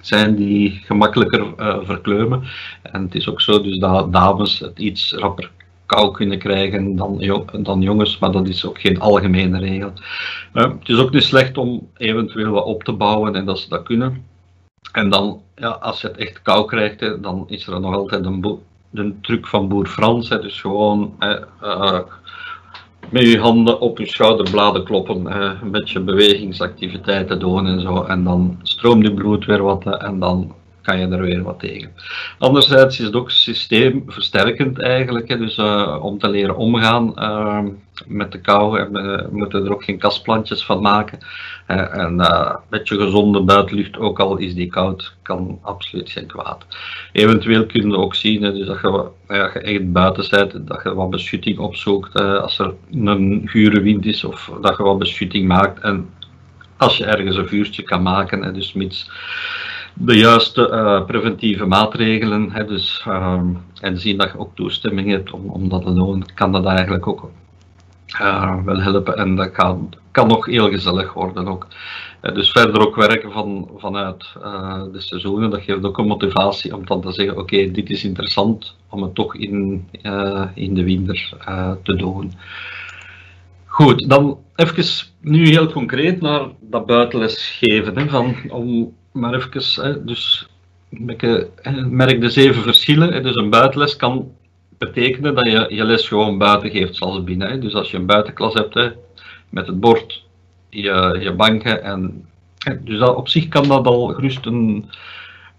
Speaker 2: zijn die gemakkelijker uh, verkleumen. En het is ook zo dus dat dames het iets rapper kou kunnen krijgen dan, dan jongens, maar dat is ook geen algemene regel. Uh, het is ook niet slecht om eventueel wat op te bouwen en dat ze dat kunnen. En dan, ja, als je het echt kou krijgt, hè, dan is er nog altijd een, een truc van boer Frans. Hè, dus gewoon uh, met je handen op je schouderbladen kloppen, een beetje bewegingsactiviteiten doen en zo. En dan stroomt je bloed weer wat en dan kan je er weer wat tegen. Anderzijds is het ook systeemversterkend eigenlijk, hè, dus uh, om te leren omgaan uh, met de kou en we moeten er ook geen kastplantjes van maken. En een beetje gezonde buitenlucht, ook al is die koud, kan absoluut geen kwaad. Eventueel kun je ook zien, dus dat je, ja, je echt buiten bent, dat je wat beschutting opzoekt als er een gure wind is of dat je wat beschutting maakt. En als je ergens een vuurtje kan maken, hè, dus mits de juiste uh, preventieve maatregelen. Hè, dus, uh, en zien dat je ook toestemming hebt om, om dat te doen, kan dat eigenlijk ook uh, wel helpen. En dat kan, kan nog heel gezellig worden ook. dus verder ook werken van, vanuit de seizoenen, dat geeft ook een motivatie om dan te zeggen, oké, dit is interessant om het toch in, in de winter te doen. Goed, dan even nu heel concreet naar dat buitenles geven. Hè, van, om maar even, dus merk de zeven verschillen. Dus een buitenles kan betekenen dat je je les gewoon buiten geeft, zoals binnen. Dus als je een buitenklas hebt, met het bord, je, je banken en... Dus op zich kan dat al gerust een,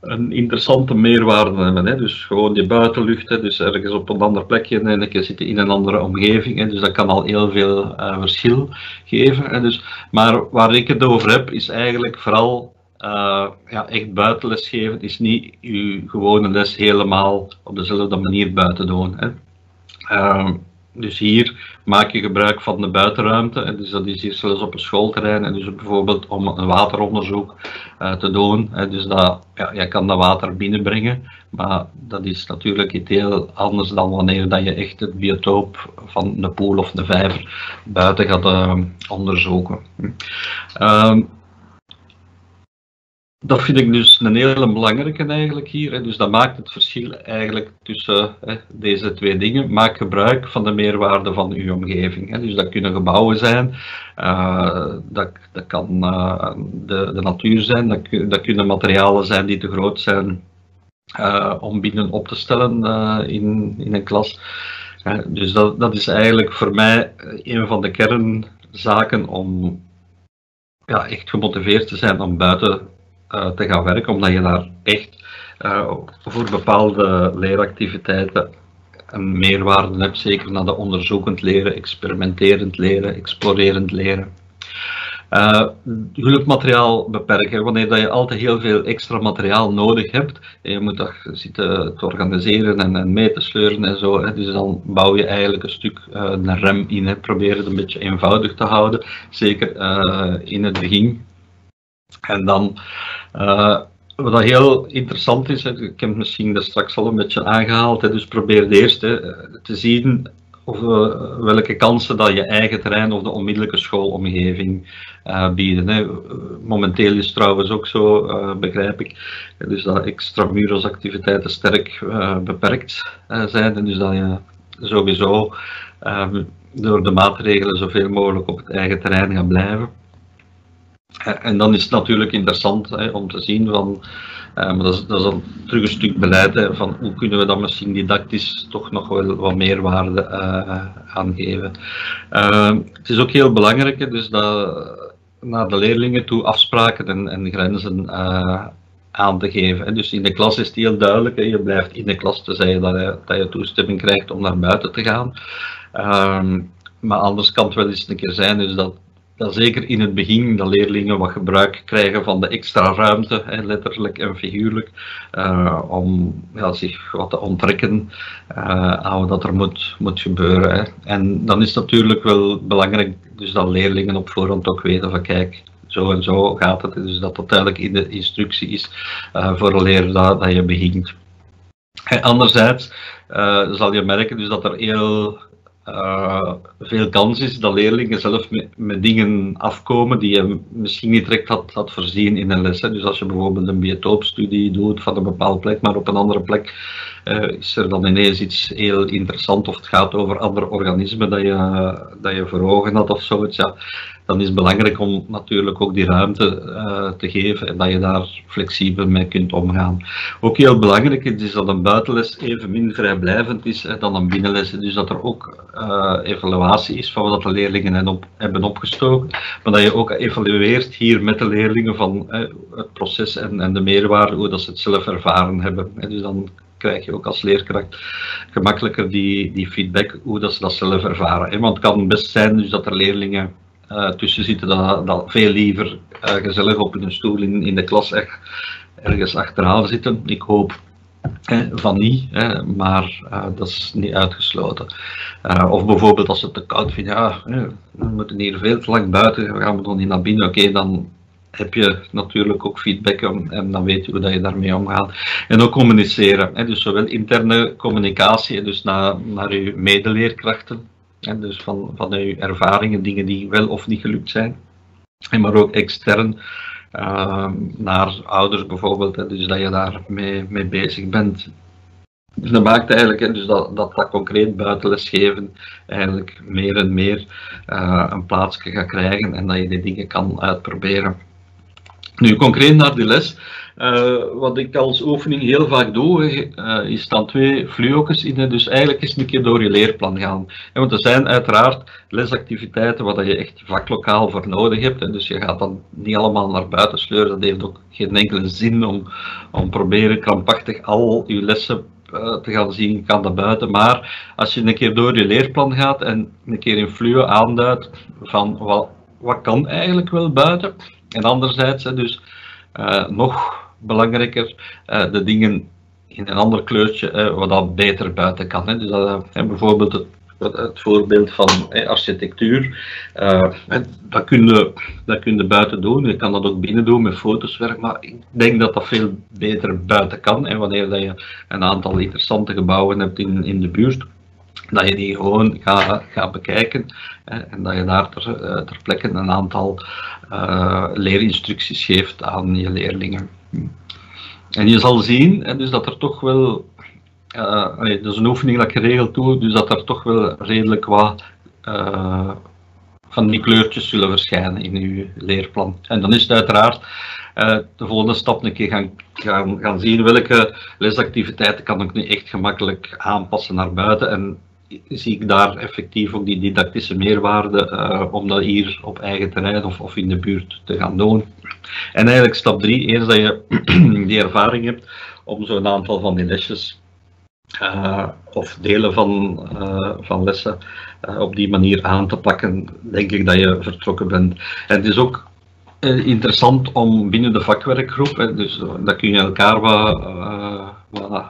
Speaker 2: een interessante meerwaarde hebben. Hè. Dus gewoon die buitenlucht, hè, dus ergens op een ander plekje en een keer zitten in een andere omgeving. Hè. Dus dat kan al heel veel uh, verschil geven. Hè. Dus, maar waar ik het over heb, is eigenlijk vooral uh, ja, echt buitenles geven is niet je gewone les helemaal op dezelfde manier buiten doen. Hè. Uh, dus hier maak je gebruik van de buitenruimte. En dus dat is hier zelfs op een schoolterrein. En dus bijvoorbeeld om een wateronderzoek uh, te doen. Hè. Dus dat, ja, je kan dat water binnenbrengen. Maar dat is natuurlijk iets heel anders dan wanneer dat je echt het biotoop van de poel of de vijver buiten gaat onderzoeken. Ehm, dat vind ik dus een hele belangrijke eigenlijk hier. Dus dat maakt het verschil eigenlijk tussen deze twee dingen. Maak gebruik van de meerwaarde van uw omgeving. Dus dat kunnen gebouwen zijn, uh, dat, dat kan uh, de, de natuur zijn, dat, dat kunnen materialen zijn die te groot zijn uh, om binnen op te stellen in, in een klas. dus dat, dat is eigenlijk voor mij een van de kernzaken om ja, echt gemotiveerd te zijn om buiten uh, te gaan werken, omdat je daar echt uh, voor bepaalde leeractiviteiten een meerwaarde hebt, zeker naar de onderzoekend leren, experimenterend leren, explorerend leren. Uh, hulpmateriaal beperken. Wanneer dat je altijd heel veel extra materiaal nodig hebt, en je moet dat zitten te organiseren en, en mee te sleuren en zo, hè, dus dan bouw je eigenlijk een stuk uh, een rem in. Hè. Probeer het een beetje eenvoudig te houden, zeker in het begin. En dan wat heel interessant is, ik heb misschien daar straks al een beetje aangehaald, dus probeer eerst hè, te zien of, uh, welke kansen dat je eigen terrein of de onmiddellijke schoolomgeving uh, bieden. Hè. Momenteel is het trouwens ook zo, begrijp ik, dus dat extramuros activiteiten sterk beperkt zijn en dus dat je sowieso door de maatregelen zoveel mogelijk op het eigen terrein gaat blijven. En dan is het natuurlijk interessant hè, om te zien van, uh, maar dat is, dat is dan terug een stuk beleid hè, van hoe kunnen we dan misschien didactisch toch nog wel wat meerwaarde uh, aangeven. Uh, het is ook heel belangrijk hè, dus dat naar de leerlingen toe afspraken en, en grenzen aan te geven. Dus in de klas is het heel duidelijk, je blijft in de klas te zeggen dat je, dat je toestemming krijgt om naar buiten te gaan. Ehm, maar anders kan het wel eens een keer zijn dus dat dat zeker in het begin dat leerlingen wat gebruik krijgen van de extra ruimte, hè, letterlijk en figuurlijk, uh, om ja, zich wat te onttrekken uh, aan wat er moet, moet gebeuren. Hè. En dan is het natuurlijk wel belangrijk dus dat leerlingen op voorhand ook weten van kijk, zo en zo gaat het. Dus dat dat duidelijk in de instructie is uh, voor een leraar dat, je begint. En anderzijds zal je merken dus dat er heel uh, veel kans is dat leerlingen zelf met, dingen afkomen die je misschien niet direct had, had voorzien in een les. Hè. Dus als je bijvoorbeeld een biotoopstudie doet van een bepaalde plek, maar op een andere plek uh, is er dan ineens iets heel interessant of het gaat over andere organismen dat je, dat je voor ogen had of zoiets. Ja, dan is het belangrijk om natuurlijk ook die ruimte uh, te geven en dat je daar flexibel mee kunt omgaan. Ook heel belangrijk is dat een buitenles evenmin vrijblijvend is dan een binnenles. Dus dat er ook uh, evaluatie is van wat de leerlingen op, hebben opgestoken, maar dat je ook evalueert hier met de leerlingen van het proces en, en de meerwaarde, hoe dat ze het zelf ervaren hebben. Hè. Dus dan krijg je ook als leerkracht gemakkelijker die, die feedback, hoe dat ze dat zelf ervaren. Want het kan best zijn dus dat er leerlingen uh, tussen zitten dat veel liever uh, gezellig op hun stoel in, in de klas echt ergens achteraan zitten. Ik hoop van niet, hè, maar uh, dat is niet uitgesloten. of bijvoorbeeld als ze het te koud vinden, we moeten hier veel te lang buiten, we gaan dan niet naar binnen, oké, dan heb je natuurlijk ook feedback en dan weet je hoe dat je daarmee omgaat. En ook communiceren, hè, dus zowel interne communicatie, dus naar, naar je medeleerkrachten, en dus van, van uw ervaringen, dingen die wel of niet gelukt zijn. En maar ook extern uh, naar ouders bijvoorbeeld, dus dat je daar mee, mee bezig bent. Dus dat maakt eigenlijk dus dat, dat, dat concreet buitenlesgeven eigenlijk meer en meer uh, een plaatsje gaat krijgen en dat je die dingen kan uitproberen. Nu, concreet naar die les. Uh, wat ik als oefening heel vaak doe, uh, is dan twee fluokes in. Dus eigenlijk is een keer door je leerplan gaan. Want er zijn uiteraard lesactiviteiten waar je echt vaklokaal voor nodig hebt. En dus je gaat dan niet allemaal naar buiten sleuren. Dat heeft ook geen enkele zin om, om proberen krampachtig al je lessen uh, te gaan zien, kan dat buiten. Maar als je een keer door je leerplan gaat en een keer in fluo aanduidt van wat, wat kan eigenlijk wel buiten. En anderzijds, dus nog belangrijker uh, de dingen in een ander kleurtje uh, wat dat beter buiten kan. Hè. Dus dat, uh, bijvoorbeeld het, het, voorbeeld van architectuur, dat, kun je, dat kun buiten doen. Je kan dat ook binnen doen met foto's werken, maar ik denk dat dat veel beter buiten kan. Hè, wanneer dat je een aantal interessante gebouwen hebt in, in de buurt dat je die gewoon gaat, gaat bekijken en dat je daar ter, ter plekke een aantal leerinstructies geeft aan je leerlingen. En je zal zien hè, dus dat er toch wel, uh, dat is een oefening dat ik geregeld doe, dus dat er toch wel redelijk wat uh, van die kleurtjes zullen verschijnen in uw leerplan. En dan is het uiteraard uh, de volgende stap een keer gaan, gaan, gaan zien welke lesactiviteiten kan ik nu echt gemakkelijk aanpassen naar buiten en zie ik daar effectief ook die didactische meerwaarde om dat hier op eigen terrein of, of in de buurt te gaan doen. En eigenlijk stap 3, eens dat je die ervaring hebt om zo'n aantal van die lesjes of delen van, van lessen op die manier aan te pakken, denk ik dat je vertrokken bent. En het is ook interessant om binnen de vakwerkgroep, dus dat kun je elkaar wat,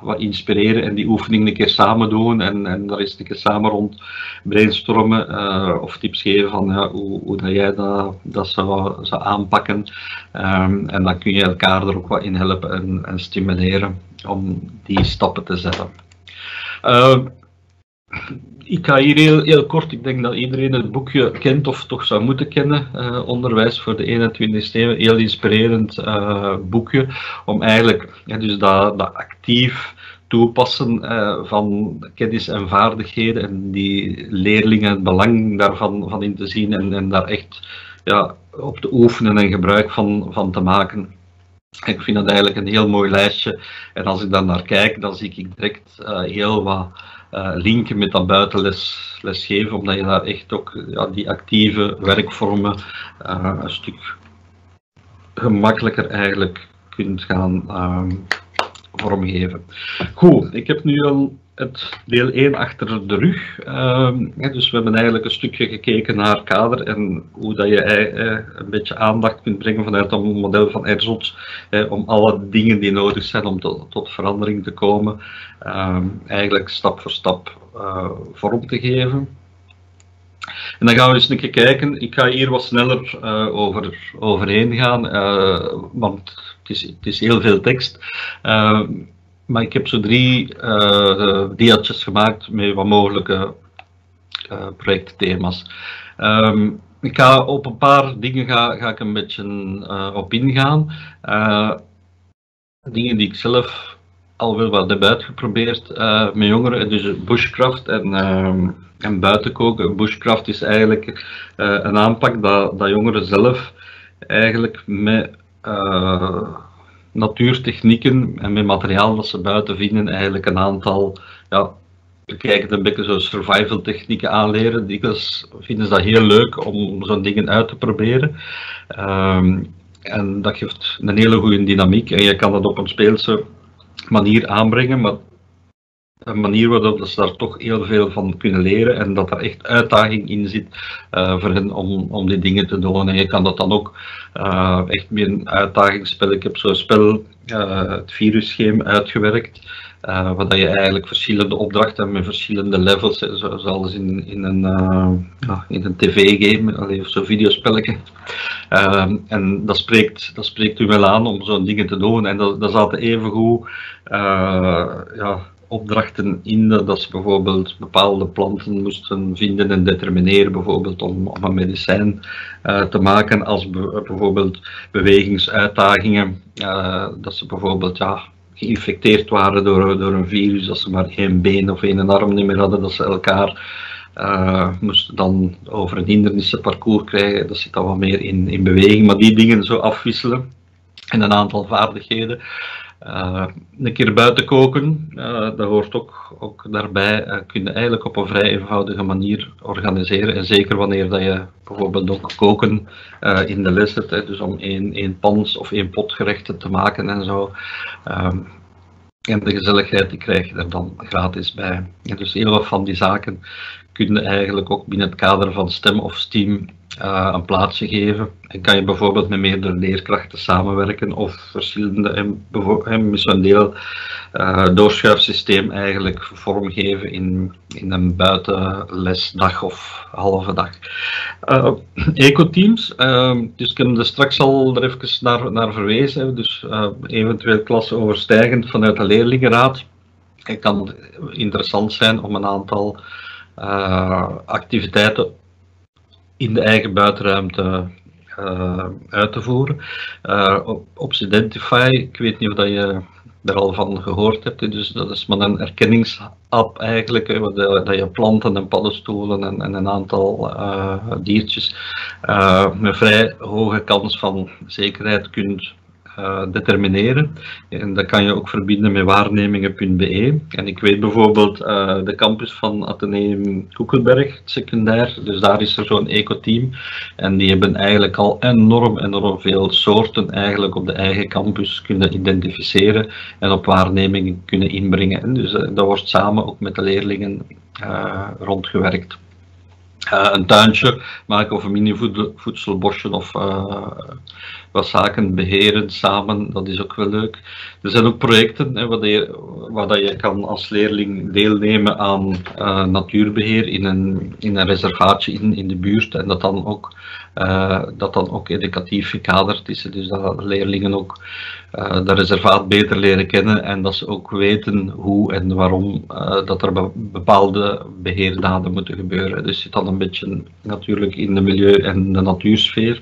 Speaker 2: wat, inspireren en die oefening een keer samen doen en, en daar is een keer samen rond brainstormen uh, of tips geven van ja, hoe, hoe dat jij dat, dat zou, zou aanpakken. Um, en dan kun je elkaar er ook wat in helpen en, en stimuleren om die stappen te zetten. Uh, ik ga hier heel, heel, kort, ik denk dat iedereen het boekje kent of toch zou moeten kennen. Uh, onderwijs voor de 21ste eeuw, heel inspirerend uh, boekje. Om eigenlijk dus dat, actief toepassen uh, van kennis en vaardigheden en die leerlingen het belang daarvan van in te zien en, en daar echt ja, op te oefenen en gebruik van, van te maken. Ik vind dat eigenlijk een heel mooi lijstje. En als ik dan naar kijk, dan zie ik direct heel wat uh, linken met dat buitenles lesgeven, omdat je daar echt ook ja, die actieve werkvormen uh, een stuk gemakkelijker eigenlijk kunt gaan uh, vormgeven. Goed, ik heb nu al het deel 1 achter de rug. Ehm, dus we hebben eigenlijk een stukje gekeken naar kader en hoe dat je eh, een beetje aandacht kunt brengen vanuit een model van Erzot om alle dingen die nodig zijn om tot, verandering te komen, ehm, eigenlijk stap voor stap uh, vorm te geven. En dan gaan we eens een keer kijken. Ik ga hier wat sneller over, overheen gaan, want het is, het is heel veel tekst. Ehm, maar ik heb zo drie uh, gemaakt met wat mogelijke uh, projectthema's. Um, ik ga op een paar dingen ga, ga ik een beetje uh, op ingaan. dingen die ik zelf al wel wat heb uitgeprobeerd met jongeren, dus bushcraft en, ehm, en buitenkoken. Bushcraft is eigenlijk een aanpak dat, dat jongeren zelf eigenlijk met natuurtechnieken en met materiaal dat ze buiten vinden eigenlijk een aantal, ja, we kijken een beetje zo survival technieken aanleren. Dikwijls vinden ze dat heel leuk om zo'n dingen uit te proberen. Um, en dat geeft een hele goede dynamiek en je kan dat op een speelse manier aanbrengen, maar een manier waarop ze daar toch heel veel van kunnen leren en dat er echt uitdaging in zit uh, voor hen om, om die dingen te doen. En je kan dat dan ook uh, echt meer een uitdagingsspel. Ik heb zo'n spel, uh, het virusschema, uitgewerkt. Uh, waar je eigenlijk verschillende opdrachten met verschillende levels, zoals in, in een, uh, in een tv-game of zo'n videospelletje. Uh, en dat spreekt, dat spreekt u wel aan om zo'n dingen te doen. En dat, dat zaten evengoed ja, opdrachten in dat ze bijvoorbeeld bepaalde planten moesten vinden en determineren, bijvoorbeeld om, om een medicijn uh, te maken, als bijvoorbeeld bewegingsuitdagingen, uh, dat ze bijvoorbeeld ja, geïnfecteerd waren door, door een virus, dat ze maar één been of één arm niet meer hadden, dat ze elkaar uh, moesten dan over een hindernissenparcours krijgen, dat zit dan wat meer in, in beweging, maar die dingen zo afwisselen en een aantal vaardigheden. Uh, een keer buiten koken, uh, dat hoort ook, ook daarbij. Uh, kun je eigenlijk op een vrij eenvoudige manier organiseren. En zeker wanneer dat je bijvoorbeeld ook koken in de les hebt, hè, dus om één, één pans of één pot gerechten te maken en zo. Ehm, en de gezelligheid die krijg je er dan gratis bij. Dus heel wat van die zaken kun je eigenlijk ook binnen het kader van STEM of STEAM uh, een plaatsje geven. En kan je bijvoorbeeld met meerdere leerkrachten samenwerken of verschillende, en, met zo'n deel doorschuifsysteem eigenlijk vormgeven in, in een buitenlesdag of halve dag. Uh, ecoteams, ehm, dus ik heb er straks al er even naar, naar verwezen, dus eventueel klasse overstijgend vanuit de leerlingenraad. Het kan interessant zijn om een aantal activiteiten in de eigen buitenruimte uh, uit te voeren. Uh, op Identify, ik weet niet of dat je er al van gehoord hebt, dus dat is maar een erkenningsapp eigenlijk, hè, dat je planten en paddenstoelen en, en een aantal diertjes met vrij hoge kans van zekerheid kunt determineren. En dat kan je ook verbinden met waarnemingen.be. En ik weet bijvoorbeeld de campus van Atheneum Koekelberg, secundair. Dus daar is er zo'n ecoteam. En die hebben eigenlijk al enorm, enorm veel soorten eigenlijk op de eigen campus kunnen identificeren en op waarnemingen kunnen inbrengen. Dus dat wordt samen ook met de leerlingen rondgewerkt. Een tuintje maken of een mini-voedselbosje of uh, wat zaken beheren samen, dat is ook wel leuk. Er zijn ook projecten hè, waar, je, dat je kan als leerling deelnemen aan uh, natuurbeheer in een, in een reservaatje in, in de buurt en dat dan ook, dat dan ook educatief gekaderd is. Dus dat leerlingen ook uh, reservaat beter leren kennen en dat ze ook weten hoe en waarom uh, dat er bepaalde beheerdaden moeten gebeuren. Dus zit dan een beetje natuurlijk in de milieu- en de natuursfeer.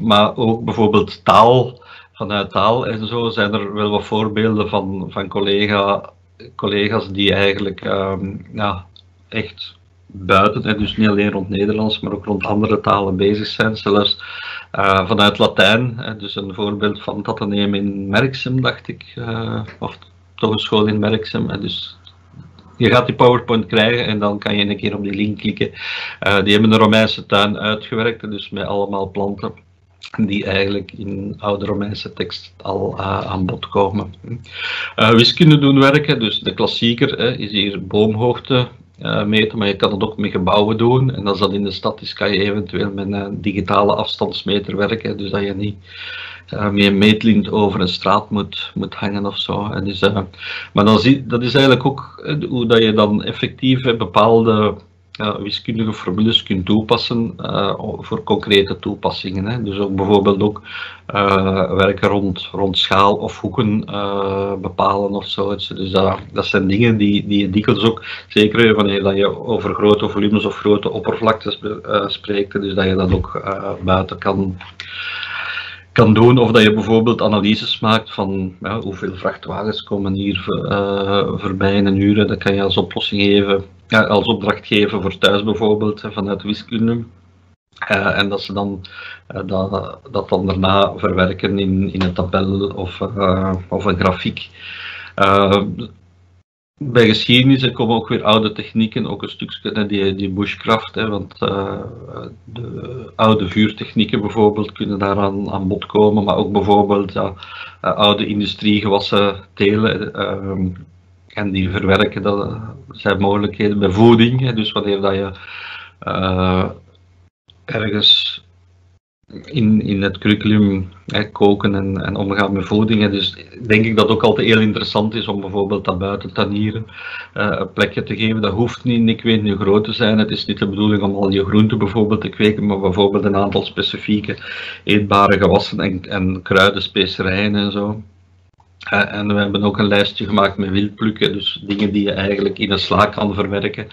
Speaker 2: Maar ook bijvoorbeeld taal, vanuit taal en zo zijn er wel wat voorbeelden van, van collega, collega's die eigenlijk ehm, ja, echt buiten, en dus niet alleen rond Nederlands, maar ook rond andere talen bezig zijn. Zelfs uh, vanuit Latijn, dus een voorbeeld van nemen in Merksem, dacht ik, uh, of toch een school in Merksem. Dus je gaat die PowerPoint krijgen en dan kan je een keer op die link klikken. Uh, die hebben de Romeinse tuin uitgewerkt, dus met allemaal planten die eigenlijk in oude Romeinse tekst al aan bod komen. wiskunde doen werken, dus de klassieker is hier boomhoogte, uh, meten, maar je kan het ook met gebouwen doen. En als dat in de stad is, kan je eventueel met een digitale afstandsmeter werken, dus dat je niet uh, met een meetlint over een straat moet, moet hangen of zo. En dus, maar dan zie, dat is eigenlijk ook hoe dat je dan effectief bepaalde uh, wiskundige formules kunt toepassen uh, voor concrete toepassingen. Hè. Dus ook bijvoorbeeld ook uh, werken rond, rond schaal of hoeken bepalen of zoiets. Dus dat, dat zijn dingen die, die je dikwijls ook, zeker wanneer dat je over grote volumes of grote oppervlaktes spreekt, dus dat je dat ook buiten kan kan doen, of dat je bijvoorbeeld analyses maakt van hoeveel vrachtwagens komen hier uh, voorbij in een uur. Dat kan je als oplossing geven, ja, als opdracht geven voor thuis bijvoorbeeld, vanuit wiskunde. Uh, en dat ze dan uh, dat, dat dan daarna verwerken in, in een tabel of, of een grafiek bij geschiedenis komen ook weer oude technieken, ook een stukje die, die bushcraft, hè, want uh, de oude vuurtechnieken bijvoorbeeld kunnen daaraan aan bod komen, maar ook bijvoorbeeld ja, uh, oude industriegewassen telen. Uh, en die verwerken, dat zijn mogelijkheden bij voeding. Dus wanneer dat je ergens in, in het curriculum koken en, en omgaan met voeding. Dus denk ik dat het ook altijd heel interessant is om bijvoorbeeld dat buiten tanieren uh, een plekje te geven. Dat hoeft niet, ik weet niet, groot te zijn. Het is niet de bedoeling om al je groenten bijvoorbeeld te kweken, maar bijvoorbeeld een aantal specifieke eetbare gewassen en, en kruiden, specerijen en zo. Uh, en we hebben ook een lijstje gemaakt met wildplukken, dus dingen die je eigenlijk in een sla kan verwerken,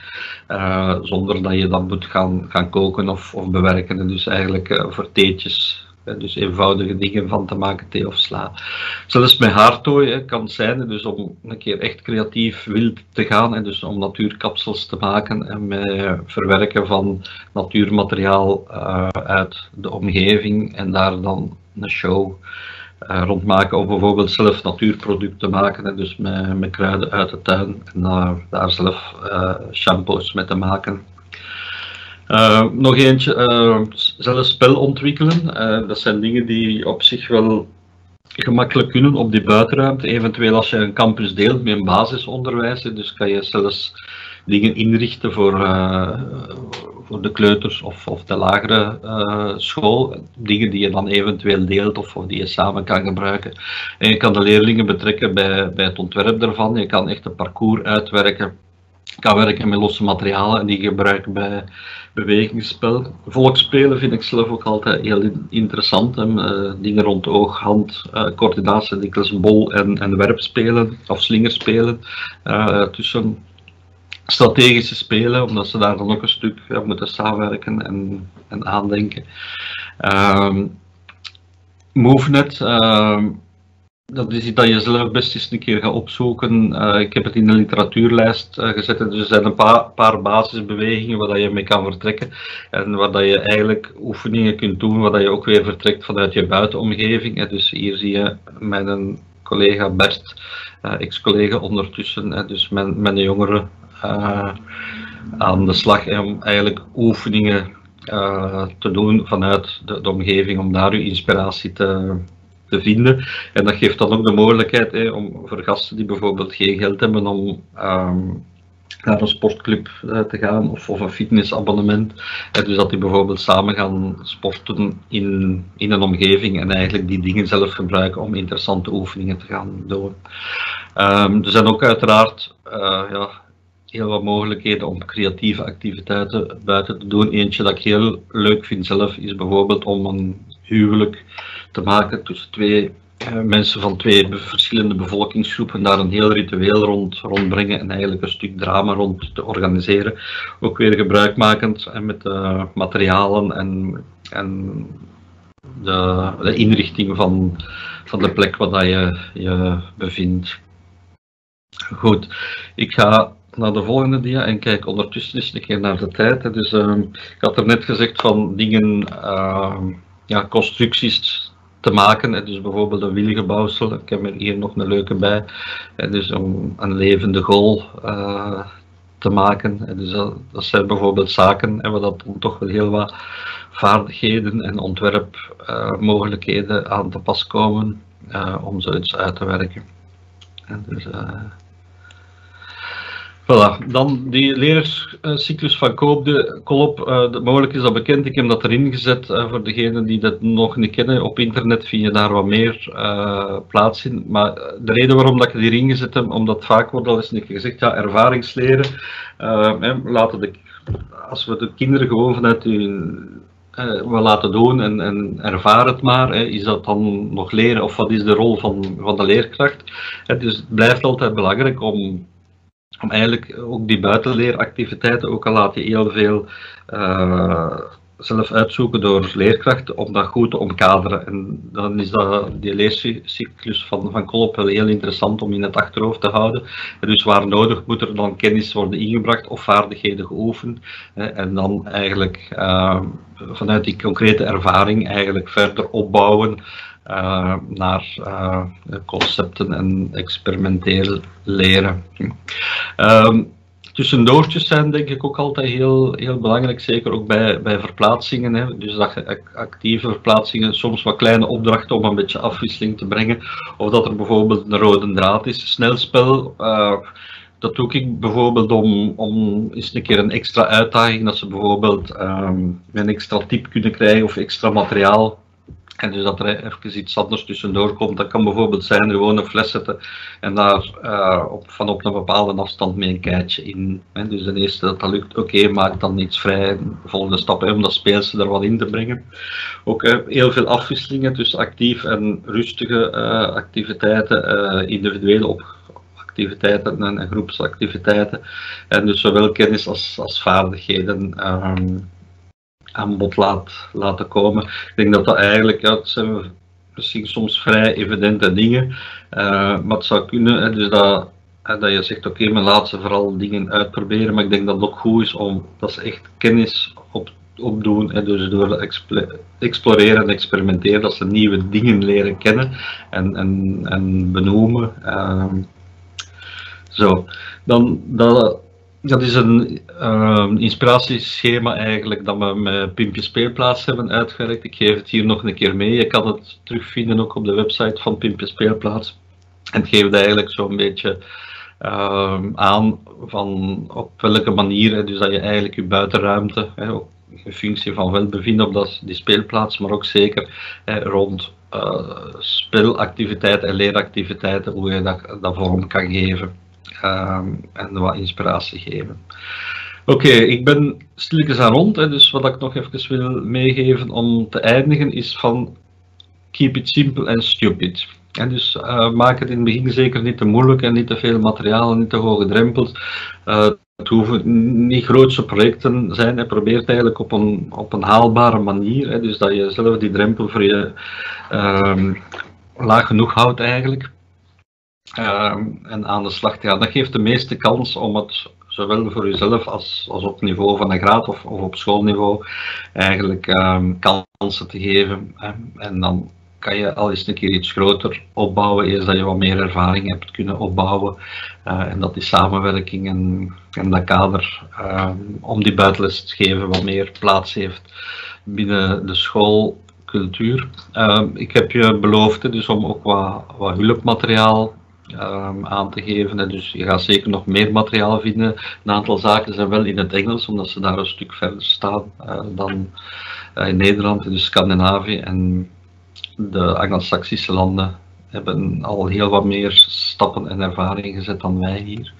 Speaker 2: uh, zonder dat je dat moet gaan, gaan koken of, of bewerken. En dus eigenlijk uh, voor theetjes, dus eenvoudige dingen van te maken, thee of sla. Zelfs met haartooi kan zijn, dus om een keer echt creatief wild te gaan, en dus om natuurkapsels te maken en met verwerken van natuurmateriaal uit de omgeving en daar dan een show rondmaken of bijvoorbeeld zelf natuurproducten maken. Dus met, kruiden uit de tuin en uh, daar zelf uh, shampoos mee te maken. nog eentje, zelf spel ontwikkelen. dat zijn dingen die op zich wel gemakkelijk kunnen op die buitenruimte. Eventueel als je een campus deelt met een basisonderwijs, dus kan je zelfs dingen inrichten voor, voor de kleuters of, of de lagere uh, school. Dingen die je dan eventueel deelt of, die je samen kan gebruiken. En je kan de leerlingen betrekken bij, bij het ontwerp daarvan. Je kan echt een parcours uitwerken. Je kan werken met losse materialen en die gebruiken bij bewegingsspel. Volksspelen vind ik zelf ook altijd heel interessant. Hè. Uh, dingen rond oog, hand, uh, coördinatie, dikwijls bol- en, en werpspelen of slingerspelen. Tussen strategische spelen, omdat ze daar dan ook een stuk ja, moeten samenwerken en, en aandenken. Um, MoveNet, uh, dat is iets dat je zelf best eens een keer gaat opzoeken. Uh, ik heb het in de literatuurlijst uh, gezet. Dus er zijn een paar, paar basisbewegingen waar je mee kan vertrekken. En waar dat je eigenlijk oefeningen kunt doen, waar je ook weer vertrekt vanuit je buitenomgeving. Dus hier zie je mijn collega Bert, uh, ex-collega ondertussen, dus mijn, mijn jongeren aan de slag om eigenlijk oefeningen te doen vanuit de, omgeving, om daar uw inspiratie te, te vinden. En dat geeft dan ook de mogelijkheid om voor gasten die bijvoorbeeld geen geld hebben om ehm, naar een sportclub uh, te gaan of, of een fitnessabonnement. Uh, dus dat die bijvoorbeeld samen gaan sporten in, in een omgeving en eigenlijk die dingen zelf gebruiken om interessante oefeningen te gaan doen. Um, er zijn ook uiteraard ja, heel wat mogelijkheden om creatieve activiteiten buiten te doen. Eentje dat ik heel leuk vind zelf is bijvoorbeeld om een huwelijk te maken tussen twee uh, mensen van twee verschillende bevolkingsgroepen, daar een heel ritueel rond, rondbrengen en eigenlijk een stuk drama rond te organiseren. Ook weer gebruikmakend en met de materialen en, en de, de inrichting van, van de plek waar je je bevindt. Goed, ik ga naar de volgende dia en kijk ondertussen eens een keer naar de tijd. Dus, uh, ik had er net gezegd van dingen, uh, ja, constructies te maken. Dus bijvoorbeeld een wielgebouwsel, ik heb er hier nog een leuke bij. Dus om een levende goal uh, te maken. Dus dat, zijn bijvoorbeeld zaken en we dat toch wel heel wat vaardigheden en ontwerpmogelijkheden uh, aan te pas komen uh, om zoiets uit te werken. En dus, Voilà, dan die leercyclus van Koop, de Kolop, uh, mogelijk is dat bekend, ik heb dat erin gezet uh, voor degenen die dat nog niet kennen. Op internet vind je daar wat meer uh, plaats in. Maar de reden waarom dat ik het erin gezet heb, omdat vaak wordt al eens gezegd, ja, ervaringsleren. Hè, laten de, als we de kinderen gewoon vanuit hun uh, laten doen en, en ervaar het maar. Hè. Is dat dan nog leren of wat is de rol van, van de leerkracht? dus het blijft altijd belangrijk om om eigenlijk ook die buitenleeractiviteiten, ook al laat je heel veel uh, zelf uitzoeken door leerkrachten, om dat goed te omkaderen. En dan is dat, die leercyclus van, van Kolop wel heel interessant om in het achterhoofd te houden. En dus waar nodig moet er dan kennis worden ingebracht of vaardigheden geoefend. En dan eigenlijk uh, vanuit die concrete ervaring eigenlijk verder opbouwen uh, naar uh, concepten en experimenteel leren. Um, tussendoortjes zijn denk ik ook altijd heel, heel belangrijk, zeker ook bij, bij verplaatsingen. Hè. Dus dat actieve verplaatsingen, soms wat kleine opdrachten om een beetje afwisseling te brengen. Of dat er bijvoorbeeld een rode draad is. Snelspel, uh, dat doe ik bijvoorbeeld om, om eens een keer een extra uitdaging, dat ze bijvoorbeeld um, een extra tip kunnen krijgen of extra materiaal en dus dat er even iets anders tussendoor komt. Dat kan bijvoorbeeld zijn gewoon een fles zetten en daar uh, op, van op een bepaalde afstand mee een keitje in. Dus de eerste dat dat lukt, oké, okay, maak dan iets vrij. De volgende stap om dat speelse er wat in te brengen. Ook uh, heel veel afwisselingen tussen actief en rustige uh, activiteiten, individuele op activiteiten en, en, groepsactiviteiten. En dus zowel kennis als, als vaardigheden. Um, aan bod laat, laten komen. Ik denk dat dat eigenlijk, ja, het zijn misschien soms vrij evidente dingen, uh, maar het zou kunnen, dus dat, dat je zegt, oké, okay, maar laat ze vooral dingen uitproberen, maar ik denk dat het ook goed is om, dat ze echt kennis op, opdoen, hè, dus door exploreren en experimenteren, dat ze nieuwe dingen leren kennen en, en, en benoemen. Uh, zo, dan dat dat is een uh, inspiratieschema eigenlijk dat we met Pimpje Speelplaats hebben uitgewerkt. Ik geef het hier nog een keer mee. Je kan het terugvinden ook op de website van Pimpje Speelplaats. En het geeft eigenlijk zo'n beetje uh, aan van op welke manier, dus dat je eigenlijk je buitenruimte, hè, in functie van welbevinden op dat, die speelplaats, maar ook zeker hè, rond uh, speelactiviteiten en leeractiviteiten, hoe je dat, dat vorm kan geven um, en wat inspiratie geven. Oké, ik ben stilletjes aan rond, hè, dus wat ik nog even wil meegeven om te eindigen is van keep it simple and stupid. En dus uh, maak het in het begin zeker niet te moeilijk en niet te veel materiaal en niet te hoge drempels. Uh, het hoeven niet grootse projecten zijn. Hij probeert eigenlijk op een, op een haalbare manier. Hè, dus dat je zelf die drempel voor je um, laag genoeg houdt eigenlijk. Ehm, en aan de slag te gaan. Dat geeft de meeste kans om het zowel voor jezelf als, als op niveau van een graad of, of op schoolniveau eigenlijk um, kansen te geven. En dan kan je al eens een keer iets groter opbouwen, eerst dat je wat meer ervaring hebt kunnen opbouwen. Uh, en dat die samenwerking en, dat kader um, om die buitenles te geven wat meer plaats heeft binnen de schoolcultuur. Ik heb je beloofd dus om ook wat, wat hulpmateriaal um, aan te geven. dus je gaat zeker nog meer materiaal vinden. Een aantal zaken zijn wel in het Engels, omdat ze daar een stuk verder staan uh, dan uh, in Nederland, dus Scandinavië. En de Anglo-Saxische landen hebben al heel wat meer stappen en ervaring gezet dan wij hier.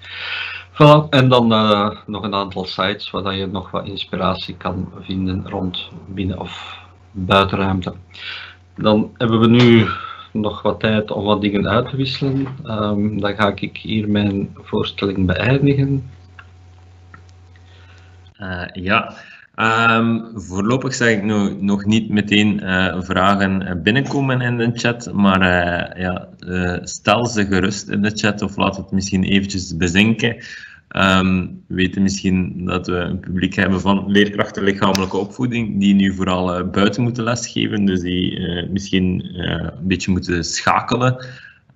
Speaker 2: Voilà. En dan uh, nog een aantal sites waar je nog wat inspiratie kan vinden rond binnen- of buitenruimte. Dan hebben we nu nog wat tijd om wat dingen uit te wisselen. Um, dan ga ik hier mijn voorstelling beëindigen.
Speaker 1: Uh, ja, um, voorlopig zeg ik nu nog niet meteen uh, vragen binnenkomen in de chat, maar ja, stel ze gerust in de chat of laat het misschien eventjes bezinken. Um, we weten misschien dat we een publiek hebben van leerkrachten lichamelijke opvoeding, die nu vooral uh, buiten moeten lesgeven, dus die uh, misschien uh, een beetje moeten schakelen.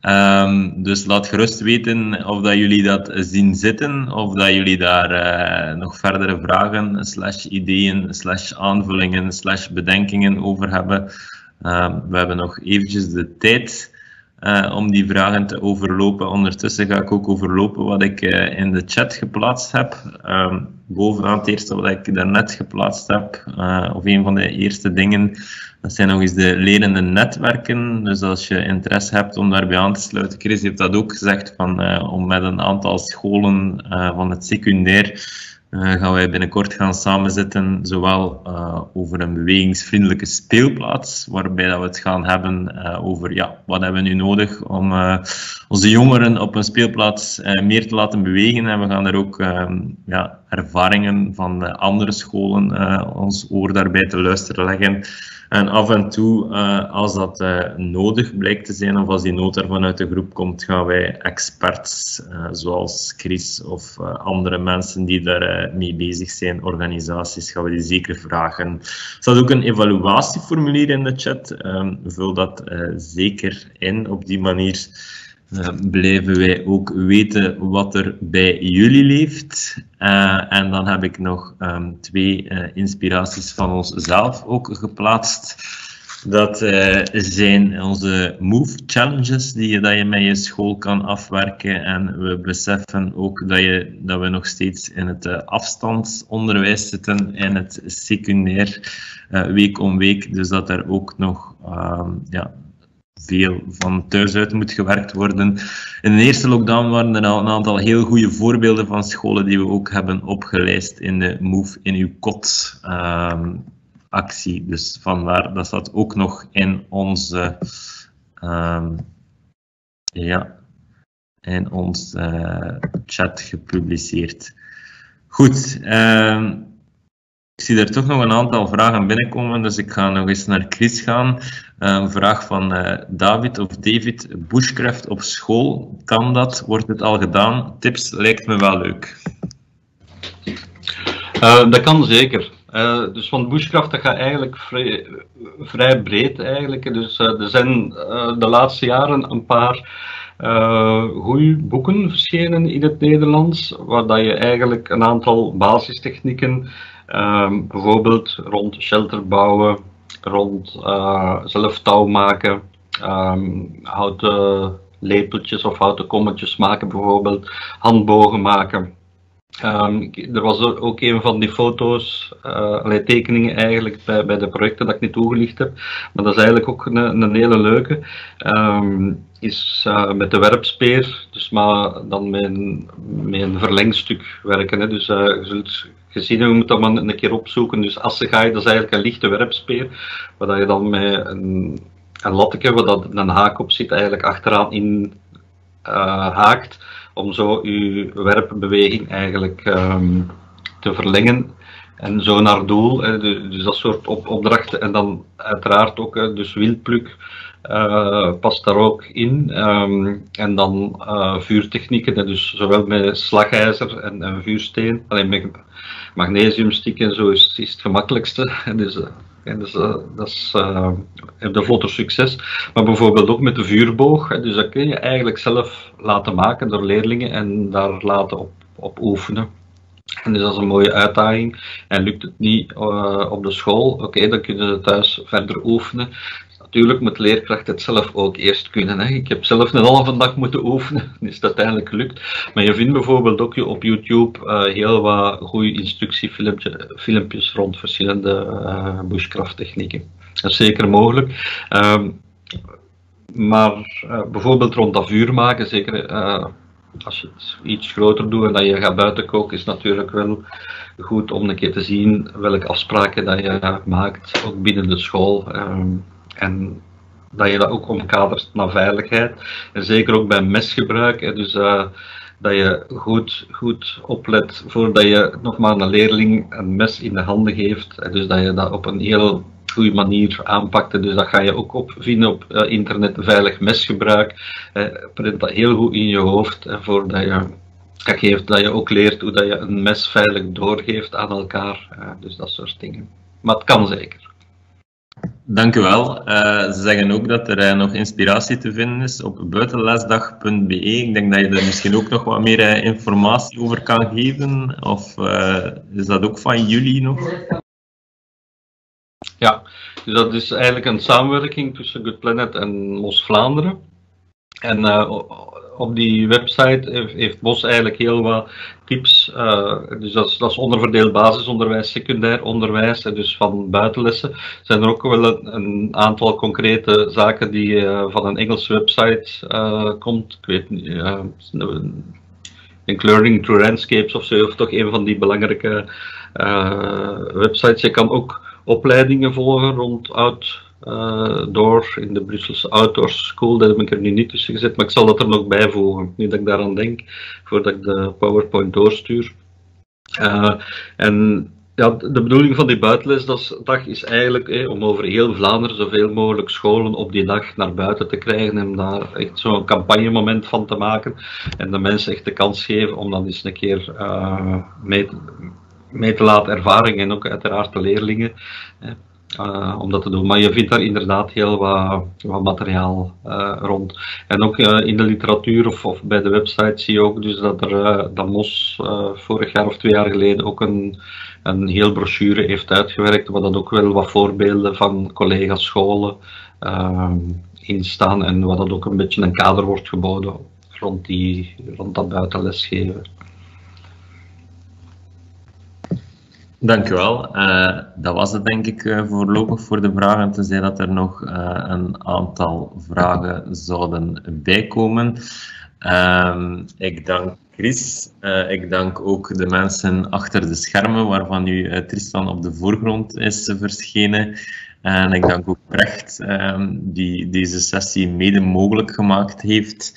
Speaker 1: Um, dus laat gerust weten of dat jullie dat zien zitten, of dat jullie daar nog verdere vragen, slash ideeën, slash aanvullingen, slash bedenkingen over hebben. Um, we hebben nog eventjes de tijd. Uh, om die vragen te overlopen. Ondertussen ga ik ook overlopen wat ik uh, in de chat geplaatst heb. Um, bovenaan het eerste wat ik daarnet geplaatst heb, uh, of een van de eerste dingen, dat zijn nog eens de lerende netwerken. Dus als je interesse hebt om daarbij aan te sluiten, Chris heeft dat ook gezegd, van, om met een aantal scholen van het secundair gaan wij binnenkort gaan samenzitten, zowel uh, over een bewegingsvriendelijke speelplaats, waarbij dat we het gaan hebben uh, over ja, wat hebben we nu nodig om onze jongeren op een speelplaats meer te laten bewegen. En we gaan er ook ehm, ja, ervaringen van de andere scholen ons oor daarbij te luisteren leggen. En af en toe, uh, als dat nodig blijkt te zijn of als die nood er vanuit de groep komt, gaan wij experts zoals Chris of andere mensen die daar mee bezig zijn, organisaties, gaan we die zeker vragen. Er staat ook een evaluatieformulier in de chat. Um, vul dat zeker in op die manier uh, blijven wij ook weten wat er bij jullie leeft. Uh, en dan heb ik nog um, twee uh, inspiraties van onszelf ook geplaatst. Dat zijn onze Move Challenges die je, dat je met je school kan afwerken. En we beseffen ook dat, je, dat we nog steeds in het afstandsonderwijs zitten, in het secundair, week om week. Dus dat er ook nog um, ja, veel van thuis uit moet gewerkt worden. In de eerste lockdown waren er al een aantal heel goede voorbeelden van scholen die we ook hebben opgelijst in de Move in uw kot um, actie. Dus vandaar dat staat ook nog in onze um, ja, in onze uh, chat gepubliceerd. Goed. Um, ik zie er toch nog een aantal vragen binnenkomen, dus ik ga nog eens naar Chris gaan. Een vraag van uh, David of David. Bushcraft op school, kan dat? Wordt het al gedaan? Tips lijkt me wel leuk.
Speaker 2: Uh, dat kan zeker. Uh, dus van bushcraft dat gaat eigenlijk vrij, breed eigenlijk. Dus er zijn de laatste jaren een paar goede boeken verschenen in het Nederlands, waar dat je eigenlijk een aantal basistechnieken Um, bijvoorbeeld rond shelter bouwen, rond uh, zelf touw maken, um, houten lepeltjes of houten kommetjes maken bijvoorbeeld, handbogen maken. Um, er was ook een van die foto's, uh, tekeningen eigenlijk, bij, bij de projecten dat ik niet toegelicht heb. Maar dat is eigenlijk ook een, een hele leuke. Um, is uh, met de werpspeer, dus maar dan met een, verlengstuk werken. Hè. Dus uh, je zult gezien, je moet dat maar een keer opzoeken. Dus assegaai, dat is eigenlijk een lichte werpspeer, waar je dan met een, een latteke, waar dat een haak op zit, eigenlijk achteraan in haakt om zo uw werpbeweging eigenlijk um, te verlengen en zo naar doel. Hè, dus dat soort op, opdrachten. En dan uiteraard ook, dus wildpluk uh, past daar ook in. Um, en dan uh, vuurtechnieken, dus zowel met slagijzer en, en vuursteen. Alleen met magnesiumstick en zo is, het gemakkelijkste. Dus, en dus uh, dat is uh, de vlotter succes. Maar bijvoorbeeld ook met de vuurboog. Dus dat kun je eigenlijk zelf laten maken door leerlingen en daar laten op, op oefenen. En dus dat is een mooie uitdaging. En lukt het niet uh, op de school, oké, dan kunnen ze thuis verder oefenen. Natuurlijk moet leerkracht het zelf ook eerst kunnen. Hè. Ik heb zelf een halve dag moeten oefenen, is het uiteindelijk gelukt. Maar je vindt bijvoorbeeld ook op YouTube uh, heel wat goede instructiefilmpjes rond verschillende uh, bushcraft technieken. Dat is zeker mogelijk. Um, maar uh, bijvoorbeeld rond dat vuur maken, zeker als je het iets groter doet en dat je gaat buiten koken, is natuurlijk wel goed om een keer te zien welke afspraken dat je maakt, ook binnen de school. Um, en dat je dat ook omkadert naar veiligheid. En zeker ook bij mesgebruik. Hè, dus uh, dat je goed, goed oplet voordat je nog maar een leerling een mes in de handen geeft. Hè, dus dat je dat op een heel goede manier aanpakt. Dus dat ga je ook opvinden op uh, internet, veilig mesgebruik. Print dat heel goed in je hoofd hè, voordat je dat geeft. Dat je ook leert hoe dat je een mes veilig doorgeeft aan elkaar. dus dat soort dingen. Maar het kan zeker.
Speaker 1: Dank u wel. Uh, ze zeggen ook dat er uh, nog inspiratie te vinden is op buitenlesdag.be. Ik denk dat je er misschien ook nog wat meer uh, informatie over kan geven. Of is dat ook van jullie nog?
Speaker 2: Ja, dus dat is eigenlijk een samenwerking tussen Good Planet en Mos Vlaanderen. En op die website heeft Bos eigenlijk heel wat tips. Uh, dus dat is, onderverdeeld basisonderwijs, secundair onderwijs, en dus van buitenlessen. Zijn er ook wel een, een aantal concrete zaken die uh, van een Engelse website komt. Ik weet niet. Think Learning Through Landscapes of zo, of toch een van die belangrijke websites. Je kan ook opleidingen volgen rond oud door in de Brusselse Outdoor School. Dat heb ik er nu niet tussen gezet, maar ik zal dat er nog bijvoegen, nu dat ik daaraan denk, voordat ik de PowerPoint doorstuur. Uh, en ja, de bedoeling van die buitenlesdag is eigenlijk eh, om over heel Vlaanderen zoveel mogelijk scholen op die dag naar buiten te krijgen en daar echt zo'n campagnemoment van te maken en de mensen echt de kans geven om dan eens een keer uh, mee, te, mee te laten ervaren en ook uiteraard de leerlingen. Eh, uh, om dat te doen. Maar je vindt daar inderdaad heel wat, wat materiaal uh, rond. En ook uh, in de literatuur of, bij de website zie je ook dus dat er dat MOS vorig jaar of twee jaar geleden ook een, een heel brochure heeft uitgewerkt, waar dat ook wel wat voorbeelden van collega's scholen in staan en waar dat ook een beetje een kader wordt geboden rond, die, rond dat buitenlesgeven.
Speaker 1: Dank u wel. Uh, dat was het denk ik uh, voorlopig voor de vragen, tenzij dat er nog uh, een aantal vragen zouden bijkomen. Ehm, ik dank Chris. ik dank ook de mensen achter de schermen, waarvan nu Tristan op de voorgrond is verschenen. En ik dank ook Brecht, ehm, die deze sessie mede mogelijk gemaakt heeft.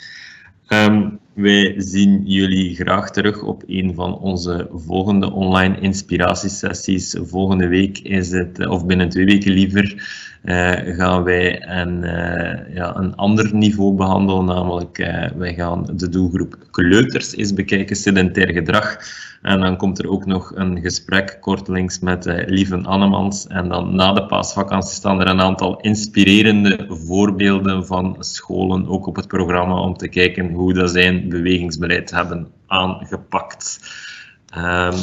Speaker 1: Um, wij zien jullie graag terug op een van onze volgende online inspiratiesessies. Volgende week is het, of binnen twee weken liever, gaan wij een, uh, ja, een ander niveau behandelen, namelijk uh, wij gaan de doelgroep kleuters eens bekijken, sedentair gedrag. En dan komt er ook nog een gesprek kortelings met uh, Lieven Annemans. En dan na de paasvakantie staan er een aantal inspirerende voorbeelden van scholen ook op het programma om te kijken hoe dat zijn bewegingsbeleid hebben aangepakt. Um,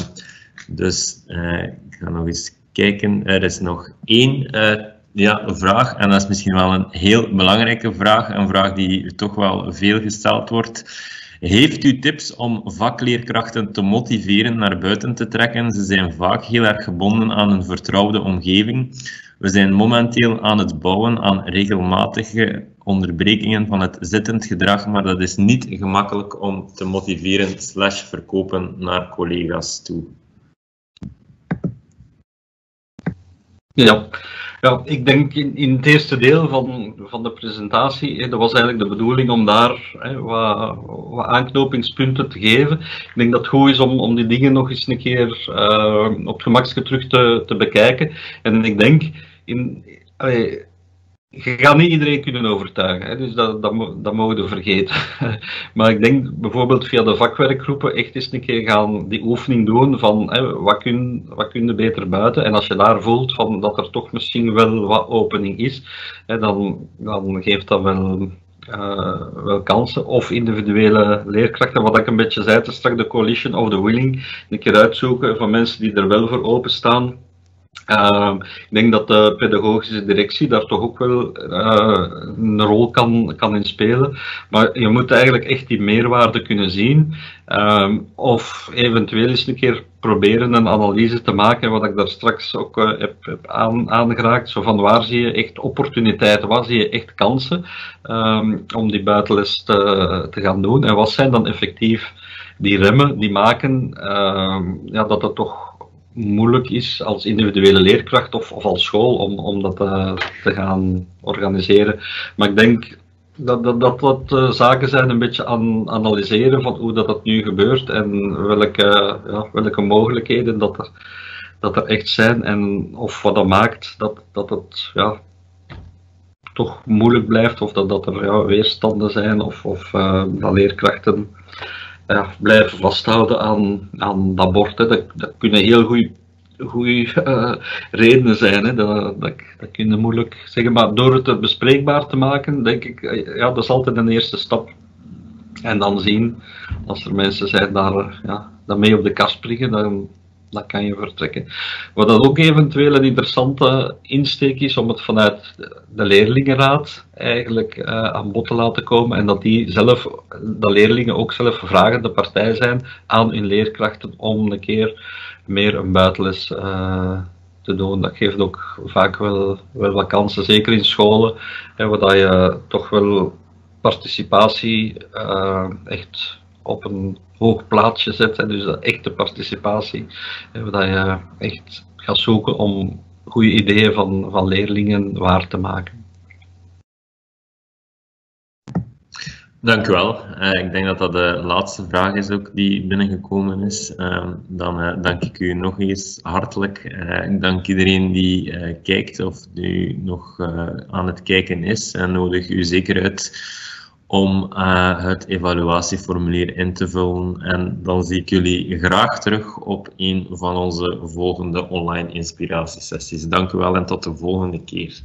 Speaker 1: dus uh, ik ga nog eens kijken. Er is nog één uh, ja, vraag, en dat is misschien wel een heel belangrijke vraag, een vraag die toch wel veel gesteld wordt. Heeft u tips om vakleerkrachten te motiveren naar buiten te trekken? Ze zijn vaak heel erg gebonden aan een vertrouwde omgeving. We zijn momenteel aan het bouwen aan regelmatige onderbrekingen van het zittend gedrag, maar dat is niet gemakkelijk om te motiveren slash verkopen naar collega's toe.
Speaker 2: Ja, Ja, ik denk in, in het eerste deel van, van de presentatie, dat was eigenlijk de bedoeling om daar hè, wat, aanknopingspunten te geven. Ik denk dat het goed is om, om die dingen nog eens een keer uh, op gemakje terug te, te bekijken. En ik denk, in, je gaat niet iedereen kunnen overtuigen, hè, dus dat, dat, dat mogen we vergeten. maar ik denk bijvoorbeeld via de vakwerkgroepen echt eens een keer gaan die oefening doen van hè, wat, kun, wat kun je beter buiten. En als je daar voelt van dat er toch misschien wel wat opening is, hè, dan, dan geeft dat wel, uh, wel kansen. Of individuele leerkrachten, wat ik een beetje zei, straks de coalition of the willing, een keer uitzoeken van mensen die er wel voor openstaan uh, ik denk dat de pedagogische directie daar toch ook wel uh, een rol kan, kan in spelen. Maar je moet eigenlijk echt die meerwaarde kunnen zien. Uh, of eventueel eens een keer proberen een analyse te maken, wat ik daar straks ook uh, heb, heb aan, aangeraakt. Zo van waar zie je echt opportuniteiten, waar zie je echt kansen ehm, om die buitenles te, te gaan doen. En wat zijn dan effectief die remmen die maken ehm, ja, dat het toch moeilijk is als individuele leerkracht of, of als school om, om dat uh, te gaan organiseren. Maar ik denk dat dat, dat, dat uh, zaken zijn een beetje aan analyseren van hoe dat, dat nu gebeurt en welke, ja, welke mogelijkheden dat er, dat er echt zijn en of wat dat maakt dat, dat het ja, toch moeilijk blijft of dat, dat er ja, weerstanden zijn of, of uh, dat leerkrachten ja, blijven vasthouden aan, aan dat bord. Hè. Dat, dat kunnen heel goede uh, redenen zijn. Hè. Dat, dat, dat kun je moeilijk zeggen. Maar door het bespreekbaar te maken, denk ik, eh, ja, dat is altijd een eerste stap. En dan zien, als er mensen zijn daar ja, dat mee op de kast springen, dan, dan kan je vertrekken. Wat dat ook eventueel een interessante insteek is om het vanuit de leerlingenraad eigenlijk uh, aan bod te laten komen en dat die zelf, de leerlingen ook zelf vragende partij zijn aan hun leerkrachten om een keer meer een buitenles uh, te doen. Dat geeft ook vaak wel, wel wat kansen, zeker in scholen, hè, je toch wel participatie uh, echt op een hoog plaatsje zet. Dus echte participatie, waar je echt gaat zoeken om goede ideeën van, van leerlingen waar te maken.
Speaker 1: Dank u wel. Uh, ik denk dat dat de laatste vraag is ook die binnengekomen is. Uh, dan uh, dank ik u nog eens hartelijk. ik dank iedereen die kijkt of die nog aan het kijken is. En nodig u zeker uit om het evaluatieformulier in te vullen. En dan zie ik jullie graag terug op een van onze volgende online inspiratiesessies. Dank u wel en tot de volgende keer.